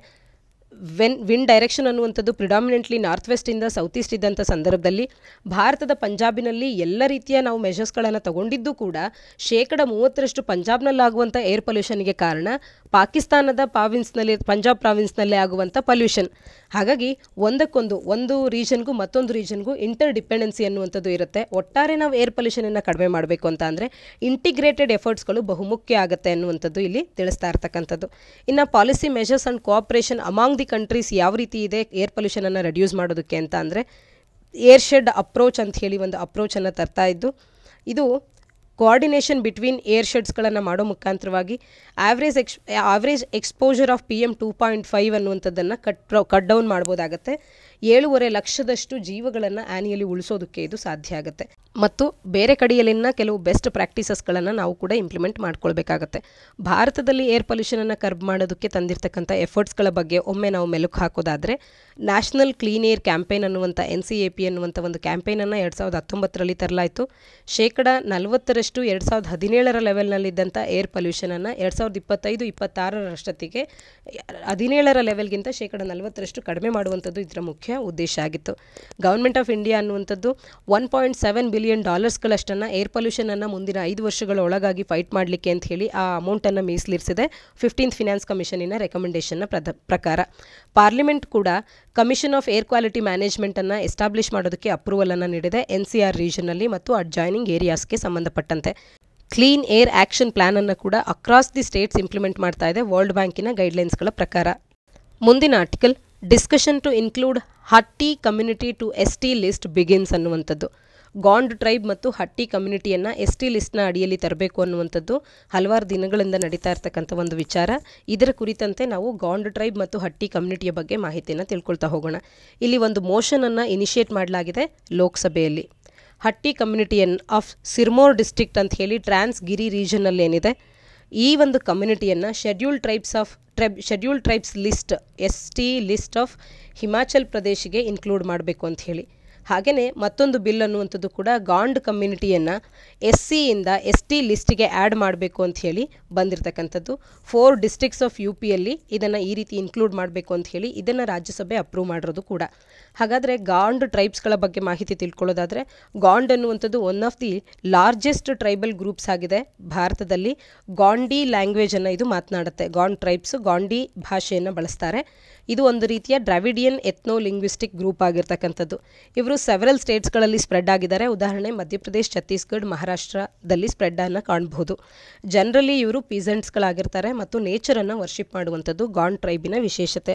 ವೆನ್ ವಿನ್ ಡೈರೆಕ್ಷನ್ ಅನ್ನುವಂಥದ್ದು ಪ್ರಿಡಾಮಿನೆಂಟ್ಲಿ ನಾರ್ತ್ ವೆಸ್ಟಿಂದ ಸೌತ್ ಈಸ್ಟ್ ಇದ್ದಂಥ ಸಂದರ್ಭದಲ್ಲಿ ಭಾರತದ ಪಂಜಾಬಿನಲ್ಲಿ ಎಲ್ಲ ರೀತಿಯ ನಾವು ಮೆಷರ್ಸ್ಗಳನ್ನು ತಗೊಂಡಿದ್ದು ಕೂಡ ಶೇಕಡ ಮೂವತ್ತರಷ್ಟು ಪಂಜಾಬ್ನಲ್ಲಾಗುವಂಥ ಏರ್ ಪೊಲ್ಯೂಷನ್ಗೆ ಕಾರಣ ಪಾಕಿಸ್ತಾನದ ಪ್ರಾವಿನ್ಸ್ನಲ್ಲಿ ಪಂಜಾಬ್ ಪ್ರಾವಿನ್ಸ್ನಲ್ಲೇ ಆಗುವಂಥ ಪೊಲ್ಯೂಷನ್ ಹಾಗಾಗಿ ಒಂದಕ್ಕೊಂದು, ಒಂದು ರೀಜನ್ಗೂ ಮತ್ತೊಂದು ರೀಜನ್ಗೂ ಇಂಟರ್ ಡಿಪೆಂಡೆನ್ಸಿ ಅನ್ನುವಂಥದ್ದು ಇರುತ್ತೆ. ಒಟ್ಟಾರೆ ನಾವು ಏರ್ ಪೊಲ್ಯೂಷನನ್ನು ಕಡಿಮೆ ಮಾಡಬೇಕು ಅಂತ ಅಂದರೆ ಇಂಟಿಗ್ರೇಟೆಡ್ ಎಫರ್ಟ್ಸ್ಗಳು ಬಹುಮುಖ್ಯ ಆಗುತ್ತೆ ಅನ್ನುವಂಥದ್ದು ಇಲ್ಲಿ ತಿಳಿಸ್ತಾ ಇರ್ತಕ್ಕಂಥದ್ದು. ಇನ್ನು policy measures and cooperation among the countries ಯಾವ ರೀತಿ ಇದೆ ಏರ್ ಪೊಲ್ಯೂಷನನ್ನು ರೆಡ್ಯೂಸ್ ಮಾಡೋದಕ್ಕೆ ಅಂತ ಅಂದರೆ ಏರ್ ಶೆಡ್ ಅಪ್ರೋಚ್ ಅಂತ ಹೇಳಿ ಒಂದು ಅಪ್ರೋಚನ್ನು ತರ್ತಾ ಇದ್ದು, ಇದು ಕೋಆರ್ಡಿನೇಷನ್ ಬಿಟ್ವೀನ್ ಏರ್ ಶೆಡ್ಸ್ಗಳನ್ನು ಮಾಡೋ ಮುಖಾಂತರವಾಗಿ average ex average exposure of P M two point five ಅನ್ನುವಂಥದ್ದನ್ನು ಕಟ್ ಕಟ್ ಡೌನ್ ಮಾಡ್ಬೋದಾಗತ್ತೆ. ಏಳುವರೆ ಲಕ್ಷದಷ್ಟು ಜೀವಗಳನ್ನು ಆ್ಯನಿಯಲಿ ಉಳಿಸೋದಕ್ಕೆ ಇದು ಸಾಧ್ಯ ಆಗುತ್ತೆ. ಮತ್ತು ಬೇರೆ ಕಡೆಯಲ್ಲಿನ ಕೆಲವು ಬೆಸ್ಟ್ ಪ್ರಾಕ್ಟೀಸಸ್ಗಳನ್ನು ನಾವು ಕೂಡ ಇಂಪ್ಲಿಮೆಂಟ್ ಮಾಡ್ಕೊಳ್ಬೇಕಾಗತ್ತೆ. ಭಾರತದಲ್ಲಿ ಏರ್ ಪೊಲ್ಯೂಷನನ್ನು ಕರ್ಬ್ ಮಾಡೋದಕ್ಕೆ ತಂದಿರತಕ್ಕಂಥ ಎಫರ್ಟ್ಸ್ಗಳ ಬಗ್ಗೆ ಒಮ್ಮೆ ನಾವು ಮೆಲುಕು ಹಾಕೋದಾದರೆ ನ್ಯಾಷನಲ್ ಕ್ಲೀನ್ ಏರ್ ಕ್ಯಾಂಪೇನ್ ಅನ್ನುವಂಥ ಎನ್ ಸಿ ಎ ಪಿ ಅನ್ನುವಂಥ ಒಂದು ಕ್ಯಾಂಪೇನನ್ನು ಎರಡು ಸಾವಿರದ ಹತ್ತೊಂಬತ್ತರಲ್ಲಿ ತರಲಾಯಿತು. ಶೇಕಡ ನಲವತ್ತರಷ್ಟು ಎರಡು ಸಾವಿರದ ಹದಿನೇಳರ ಲೆವೆಲ್ನಲ್ಲಿದ್ದಂಥ ಏರ್ ಪೊಲ್ಯೂಷನನ್ನು ಎರಡು ಸಾವಿರದ ಇಪ್ಪತ್ತೈದು, ಇಪ್ಪತ್ತಾರರಷ್ಟೊತ್ತಿಗೆ, ಹದಿನೇಳರ ಲೆವೆಲ್ಗಿಂತ ಶೇಕಡ ನಲವತ್ತರಷ್ಟು ಕಡಿಮೆ ಮಾಡುವಂಥದ್ದು ಇದರ ಮುಖ್ಯ. ಉದ್ದೇಶ ಆಗಿತ್ತು. ಗೌರ್ಮೆಂಟ್ ಆಫ್ ಇಂಡಿಯಾ ಅನ್ನುವಂಥದ್ದು ಒನ್ ಪಾಯಿಂಟ್ ಸೆವೆನ್ ಬಿಲಿಯನ್ ಡಾಲರ್ಸ್ಗಳಷ್ಟನ್ನು ಏರ್ ಪೊಲ್ಯೂಷನನ್ನು ಮುಂದಿನ ಐದು ವರ್ಷಗಳ ಒಳಗಾಗಿ ಫೈಟ್ ಮಾಡಲಿಕ್ಕೆ ಅಂತ ಹೇಳಿ ಆ ಅಮೌಂಟನ್ನು ಮೀಸಲಿರಿಸಿದೆ. ಫಿಫ್ಟೀನ್ತ್ ಫಿನಾನ್ಸ್ ಕಮಿಷನಿನ ರೆಕಮೆಂಡೇಷನ್ನ ಪ್ರದ ಪ್ರಕಾರ. ಪಾರ್ಲಿಮೆಂಟ್ ಕೂಡ ಕಮಿಷನ್ ಆಫ್ ಏರ್ ಕ್ವಾಲಿಟಿ ಮ್ಯಾನೇಜ್ಮೆಂಟನ್ನು ಎಸ್ಟಾಬ್ಲಿಷ್ ಮಾಡೋದಕ್ಕೆ ಅಪ್ರೂವಲನ್ನು ನೀಡಿದೆ ಎನ್ ಸಿ ಆರ್ ರೀಜನಲ್ಲಿ ಮತ್ತು ಅಡ್ಜಾಯ್ನಿಂಗ್ ಏರಿಯಾಸ್ಗೆ ಸಂಬಂಧಪಟ್ಟಂತೆ. ಕ್ಲೀನ್ ಏರ್ ಆ್ಯಕ್ಷನ್ ಪ್ಲ್ಯಾನನ್ನು ಕೂಡ ಅಕ್ರಾಸ್ ದಿ ಸ್ಟೇಟ್ಸ್ ಇಂಪ್ಲಿಮೆಂಟ್ ಮಾಡ್ತಾ ಇದೆ ವರ್ಲ್ಡ್ ಬ್ಯಾಂಕಿನ ಗೈಡ್ಲೈನ್ಸ್ಗಳ ಪ್ರಕಾರ. ಮುಂದಿನ article discussion to include Hatti community to S T list begins ಅನ್ನುವಂಥದ್ದು. ಗಾಂಡ್ ಟ್ರೈಬ್ ಮತ್ತು ಹಟ್ಟಿ ಕಮ್ಯುನಿಟಿಯನ್ನು ಎಸ್ ಟಿ ಲಿಸ್ಟ್ನ ಅಡಿಯಲ್ಲಿ ತರಬೇಕು ಅನ್ನುವಂಥದ್ದು ಹಲವಾರು ದಿನಗಳಿಂದ ನಡೀತಾ ಇರ್ತಕ್ಕಂಥ ಒಂದು ವಿಚಾರ. ಇದರ ಕುರಿತಂತೆ ನಾವು ಗಾಂಡ್ ಟ್ರೈಬ್ ಮತ್ತು ಹಟ್ಟಿ ಕಮ್ಯುನಿಟಿಯ ಬಗ್ಗೆ ಮಾಹಿತಿಯನ್ನು ತಿಳ್ಕೊಳ್ತಾ ಹೋಗೋಣ. ಇಲ್ಲಿ ಒಂದು ಮೋಷನನ್ನು ಇನಿಷಿಯೇಟ್ ಮಾಡಲಾಗಿದೆ ಲೋಕಸಭೆಯಲ್ಲಿ. ಹಟ್ಟಿ ಕಮ್ಯುನಿಟಿಯನ್ ಆಫ್ ಸಿರ್ಮೋರ್ ಡಿಸ್ಟ್ರಿಕ್ಟ್ ಅಂತ ಹೇಳಿ ಟ್ರಾನ್ಸ್ ಗಿರಿ ರೀಜನಲ್ಲಿ ಏನಿದೆ? ಈ ಒಂದು ಕಮ್ಯುನಿಟಿಯನ್ನು scheduled tribes of tribe schedule tribes list S T list of Himachal ಪ್ರದೇಶಿಗೆ include ಮಾಡಬೇಕು ಅಂತ ಹೇಳಿ. ಹಾಗೆಯೇ ಮತ್ತೊಂದು ಬಿಲ್ ಅನ್ನುವಂಥದ್ದು ಕೂಡ ಗಾಂಡ್ ಕಮ್ಯುನಿಟಿಯನ್ನು ಎಸ್ ಸಿಯಿಂದ ಎಸ್ ಟಿ ಲಿಸ್ಟಿಗೆ ಆ್ಯಡ್ ಮಾಡಬೇಕು ಅಂತ ಹೇಳಿ ಬಂದಿರತಕ್ಕಂಥದ್ದು. ಫೋರ್ ಡಿಸ್ಟ್ರಿಕ್ಟ್ಸ್ ಆಫ್ ಯು ಪಿಯಲ್ಲಿ ಇದನ್ನು ಈ ರೀತಿ ಇನ್ಕ್ಲೂಡ್ ಮಾಡಬೇಕು ಅಂತ ಹೇಳಿ ಇದನ್ನು ರಾಜ್ಯಸಭೆ ಅಪ್ರೂವ್ ಮಾಡಿರೋದು ಕೂಡ. ಹಾಗಾದರೆ ಗಾಂಡ್ ಟ್ರೈಬ್ಸ್ಗಳ ಬಗ್ಗೆ ಮಾಹಿತಿ ತಿಳ್ಕೊಳ್ಳೋದಾದರೆ ಗಾಂಡ್ ಅನ್ನುವಂಥದ್ದು one of the largest tribal groups ಆಗಿದೆ ಭಾರತದಲ್ಲಿ. ಗಾಂಡಿ ಲ್ಯಾಂಗ್ವೇಜನ್ನು ಇದು ಮಾತನಾಡುತ್ತೆ. ಗಾಂಡ್ ಟ್ರೈಬ್ಸ್ ಗಾಂಡಿ ಭಾಷೆಯನ್ನು ಬಳಸ್ತಾರೆ. ಇದು ಒಂದು ರೀತಿಯ ಡ್ರಾವಿಡಿಯನ್ ಎತ್ನೋ ಲಿಂಗ್ವಿಸ್ಟಿಕ್ ಗ್ರೂಪ್ ಆಗಿರ್ತಕ್ಕಂಥದ್ದು. ಇವರು ಸೆವೆರಲ್ ಸ್ಟೇಟ್ಸ್ಗಳಲ್ಲಿ ಸ್ಪ್ರೆಡ್ ಆಗಿದ್ದಾರೆ. ಉದಾಹರಣೆ, ಮಧ್ಯಪ್ರದೇಶ್, ಛತ್ತೀಸ್ಗಢ, ಮಹಾರಾಷ್ಟ್ರದಲ್ಲಿ ಸ್ಪ್ರೆಡ್ ಸ್ಪ್ರೆಡ್ಡನ್ನು ಕಾಣಬಹುದು ಜನರಲಿ ಇವರು ಪೀಸೆಂಟ್ಸ್ಗಳಾಗಿರ್ತಾರೆ ಮತ್ತು ನೇಚರನ್ನು ವರ್ಷಿಪ್ ಮಾಡುವಂಥದ್ದು ಗಾನ್ ಟ್ರೈಬಿನ ವಿಶೇಷತೆ.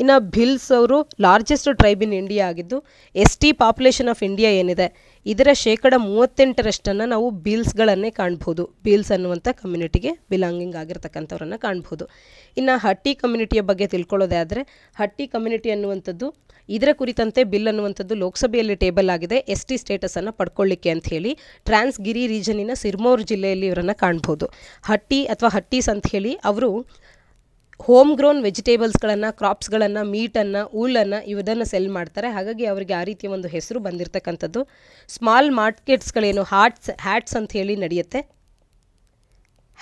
ಇನ್ನು ಭಿಲ್ಸ್ ಅವರು ಲಾರ್ಜೆಸ್ಟ್ ಟ್ರೈಬ್ ಇನ್ ಇಂಡಿಯಾ ಆಗಿದ್ದು S T population of India ಏನಿದೆ, ಇದರ ಶೇಕಡ ಮೂವತ್ತೆಂಟರಷ್ಟನ್ನು ನಾವು ಬಿಲ್ಸ್ಗಳನ್ನೇ ಕಾಣ್ಬೋದು. ಬಿಲ್ಸ್ ಅನ್ನುವಂಥ ಕಮ್ಯುನಿಟಿಗೆ ಬಿಲಾಂಗಿಂಗ್ ಆಗಿರ್ತಕ್ಕಂಥವ್ರನ್ನ ಕಾಣ್ಬೋದು. ಇನ್ನು ಹಟ್ಟಿ ಕಮ್ಯುನಿಟಿಯ ಬಗ್ಗೆ ತಿಳ್ಕೊಳ್ಳೋದೇ ಆದರೆ ಹಟ್ಟಿ ಕಮ್ಯುನಿಟಿ ಅನ್ನುವಂಥದ್ದು, ಇದರ ಕುರಿತಂತೆ ಬಿಲ್ ಅನ್ನುವಂಥದ್ದು ಲೋಕಸಭೆಯಲ್ಲಿ ಟೇಬಲ್ ಆಗಿದೆ. ಎಸ್ ಟಿ ಸ್ಟೇಟಸನ್ನು ಪಡ್ಕೊಳ್ಳಿಕ್ಕೆ ಅಂತ ಹೇಳಿ ಟ್ರಾನ್ಸ್ ಗಿರಿ ರೀಜನಿನ ಸಿರ್ಮೋರ್ ಜಿಲ್ಲೆಯಲ್ಲಿ ಇವರನ್ನು ಕಾಣ್ಬೋದು. ಹಟ್ಟಿ ಅಥವಾ ಹಟ್ಟೀಸ್ ಅಂತ ಹೇಳಿ ಅವರು ಹೋಮ್ ಗ್ರೋನ್ ವೆಜಿಟೇಬಲ್ಸ್ಗಳನ್ನು, ಕ್ರಾಪ್ಸ್ಗಳನ್ನು, ಮೀಟನ್ನು, ಊಲನ್ನು ಇವುದನ್ನು ಸೆಲ್ ಮಾಡ್ತಾರೆ. ಹಾಗಾಗಿ ಅವರಿಗೆ ಆ ರೀತಿಯ ಒಂದು ಹೆಸರು ಬಂದಿರತಕ್ಕಂಥದ್ದು. ಸ್ಮಾಲ್ ಮಾರ್ಕೆಟ್ಸ್ಗಳೇನು, ಹಾಟ್ಸ್, ಹ್ಯಾಟ್ಸ್ ಅಂತ ಹೇಳಿ ನಡೆಯುತ್ತೆ.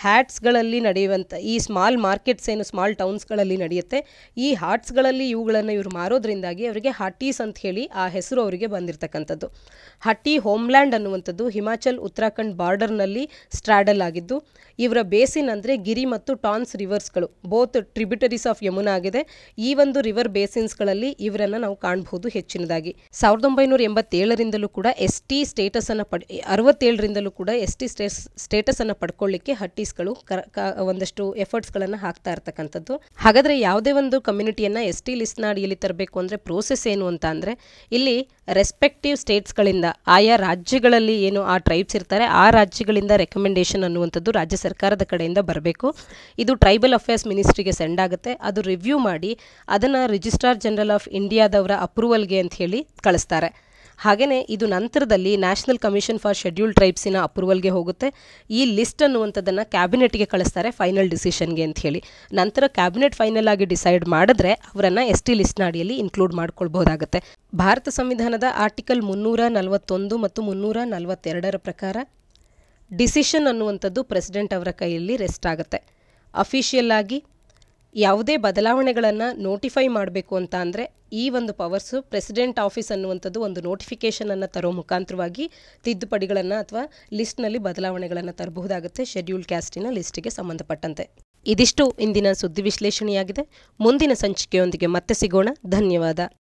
ಹ್ಯಾಟ್ಸ್ಗಳಲ್ಲಿ ನಡೆಯುವಂಥ ಈ ಸ್ಮಾಲ್ ಮಾರ್ಕೆಟ್ಸ್ ಏನು ಸ್ಮಾಲ್ ಟೌನ್ಸ್ಗಳಲ್ಲಿ ನಡೆಯುತ್ತೆ, ಈ ಹಾಟ್ಸ್ಗಳಲ್ಲಿ ಇವುಗಳನ್ನು ಇವರು ಮಾರೋದ್ರಿಂದಾಗಿ ಅವರಿಗೆ ಹಟ್ಟೀಸ್ ಅಂತ ಹೇಳಿ ಆ ಹೆಸರು ಅವರಿಗೆ ಬಂದಿರತಕ್ಕಂಥದ್ದು. ಹಟ್ಟಿ ಹೋಮ್ಲ್ಯಾಂಡ್ ಅನ್ನುವಂಥದ್ದು ಹಿಮಾಚಲ್ ಉತ್ತರಾಖಂಡ್ ಬಾರ್ಡರ್ನಲ್ಲಿ ಸ್ಟ್ರಾಡಲ್ ಆಗಿದ್ದು, ಇವರ ಬೇಸಿನ್ ಅಂದರೆ ಗಿರಿ ಮತ್ತು ಟಾನ್ಸ್ ರಿವರ್ಸ್ಗಳು, ಬೋತ್ ಟ್ರಿಬ್ಯೂಟರೀಸ್ ಆಫ್ ಯಮುನಾ ಆಗಿದೆ. ಈ ಒಂದು ರಿವರ್ ಬೇಸಿನ್ಸ್ಗಳಲ್ಲಿ ಇವರನ್ನು ನಾವು ಕಾಣಬಹುದು ಹೆಚ್ಚಿನದಾಗಿ. ಸಾವಿರದ ಒಂಬೈನೂರ ಎಂಬತ್ತೇಳರಿಂದಲೂ ಕೂಡ ಎಸ್ ಟಿ ಸ್ಟೇಟಸನ್ನು ಪಡ್, ಅರವತ್ತೇಳರಿಂದಲೂ ಕೂಡ ಎಸ್ ಟಿ ಸ್ಟೇಟಸ್ ಸ್ಟೇಟಸನ್ನು ಪಡ್ಕೊಳ್ಳಿಕ್ಕೆ ಹಟ್ಟೀಸ್ಗಳು ಒಂದಷ್ಟು ಒಂದಷ್ಟು ಎಫರ್ಟ್ಸ್ಗಳನ್ನು ಹಾಕ್ತಾ ಇರ್ತಕ್ಕಂಥದ್ದು. ಹಾಗಾದರೆ ಯಾವುದೇ ಒಂದು ಕಮ್ಯುನಿಟಿಯನ್ನು ಎಸ್ ಟಿ ಲಿಸ್ಟ್ನ ಅಡಿಯಲ್ಲಿ ತರಬೇಕು ಅಂದರೆ ಪ್ರೋಸೆಸ್ ಏನು ಅಂತ ಅಂದರೆ, ಇಲ್ಲಿ ರೆಸ್ಪೆಕ್ಟಿವ್ ಸ್ಟೇಟ್ಸ್ಗಳಿಂದ ಆಯಾ ರಾಜ್ಯಗಳಲ್ಲಿ ಏನು ಆ ಟ್ರೈಬ್ಸ್ ಇರ್ತಾರೆ, ಆ ರಾಜ್ಯಗಳಿಂದ ರೆಕಮೆಂಡೇಷನ್ ಅನ್ನುವಂಥದ್ದು ರಾಜ್ಯ ಸರ್ಕಾರದ ಕಡೆಯಿಂದ ಬರಬೇಕು. ಇದು ಟ್ರೈಬಲ್ ಅಫೇರ್ಸ್ ಮಿನಿಸ್ಟ್ರಿಗೆ ಸೆಂಡ್ ಆಗುತ್ತೆ. ಅದು ರಿವ್ಯೂ ಮಾಡಿ ಅದನ್ನು ರಿಜಿಸ್ಟ್ರಾರ್ ಜನರಲ್ ಆಫ್ ಇಂಡಿಯಾದವರ ಅಪ್ರೂವಲ್ಗೆ ಅಂತ ಹೇಳಿ ಕಳಿಸ್ತಾರೆ. ಹಾಗೆಯೇ ಇದು ನಂತರದಲ್ಲಿ ನ್ಯಾಷನಲ್ ಕಮಿಷನ್ ಫಾರ್ ಶೆಡ್ಯೂಲ್ ಟ್ರೈಬ್ಸಿನ ಅಪ್ರೂವಲ್ಗೆ ಹೋಗುತ್ತೆ. ಈ ಲಿಸ್ಟ್ ಅನ್ನುವಂಥದ್ದನ್ನು ಕ್ಯಾಬಿನೆಟ್ಗೆ ಕಳಿಸ್ತಾರೆ ಫೈನಲ್ ಡಿಸಿಷನ್ಗೆ ಅಂತ ಹೇಳಿ. ನಂತರ ಕ್ಯಾಬಿನೆಟ್ ಫೈನಲ್ ಆಗಿ ಡಿಸೈಡ್ ಮಾಡಿದ್ರೆ ಅವರನ್ನು ಎಸ್ ಟಿ ಲಿಸ್ಟ್ನ ಅಡಿಯಲ್ಲಿ ಇನ್ಕ್ಲೂಡ್ ಮಾಡ್ಕೊಳ್ಬಹುದಾಗುತ್ತೆ. ಭಾರತ ಸಂವಿಧಾನದ ಆರ್ಟಿಕಲ್ ಮುನ್ನೂರ ನಲವತ್ತೊಂದು ಮತ್ತು ಮುನ್ನೂರ ನಲವತ್ತೆರಡರ ಪ್ರಕಾರ ಡಿಸಿಷನ್ ಅನ್ನುವಂಥದ್ದು ಪ್ರೆಸಿಡೆಂಟ್ ಅವರ ಕೈಯಲ್ಲಿ ರೆಸ್ಟ್ ಆಗುತ್ತೆ. ಅಫಿಷಿಯಲ್ ಆಗಿ ಯಾವುದೇ ಬದಲಾವಣೆಗಳನ್ನು ನೋಟಿಫೈ ಮಾಡಬೇಕು ಅಂತ ಅಂದರೆ ಈ ಒಂದು ಪವರ್ಸು ಪ್ರೆಸಿಡೆಂಟ್ ಆಫೀಸ್ ಅನ್ನುವಂಥದ್ದು ಒಂದು ನೋಟಿಫಿಕೇಷನನ್ನು ತರೋ ಮುಖಾಂತರವಾಗಿ ತಿದ್ದುಪಡಿಗಳನ್ನು ಅಥವಾ ಲಿಸ್ಟ್ನಲ್ಲಿ ಬದಲಾವಣೆಗಳನ್ನು ತರಬಹುದಾಗುತ್ತೆ ಶೆಡ್ಯೂಲ್ ಕ್ಯಾಸ್ಟಿನ ಲಿಸ್ಟಿಗೆ ಸಂಬಂಧಪಟ್ಟಂತೆ. ಇದಿಷ್ಟು ಇಂದಿನ ಸುದ್ದಿ ವಿಶ್ಲೇಷಣೆಯಾಗಿದೆ. ಮುಂದಿನ ಸಂಚಿಕೆಯೊಂದಿಗೆ ಮತ್ತೆ ಸಿಗೋಣ. ಧನ್ಯವಾದ.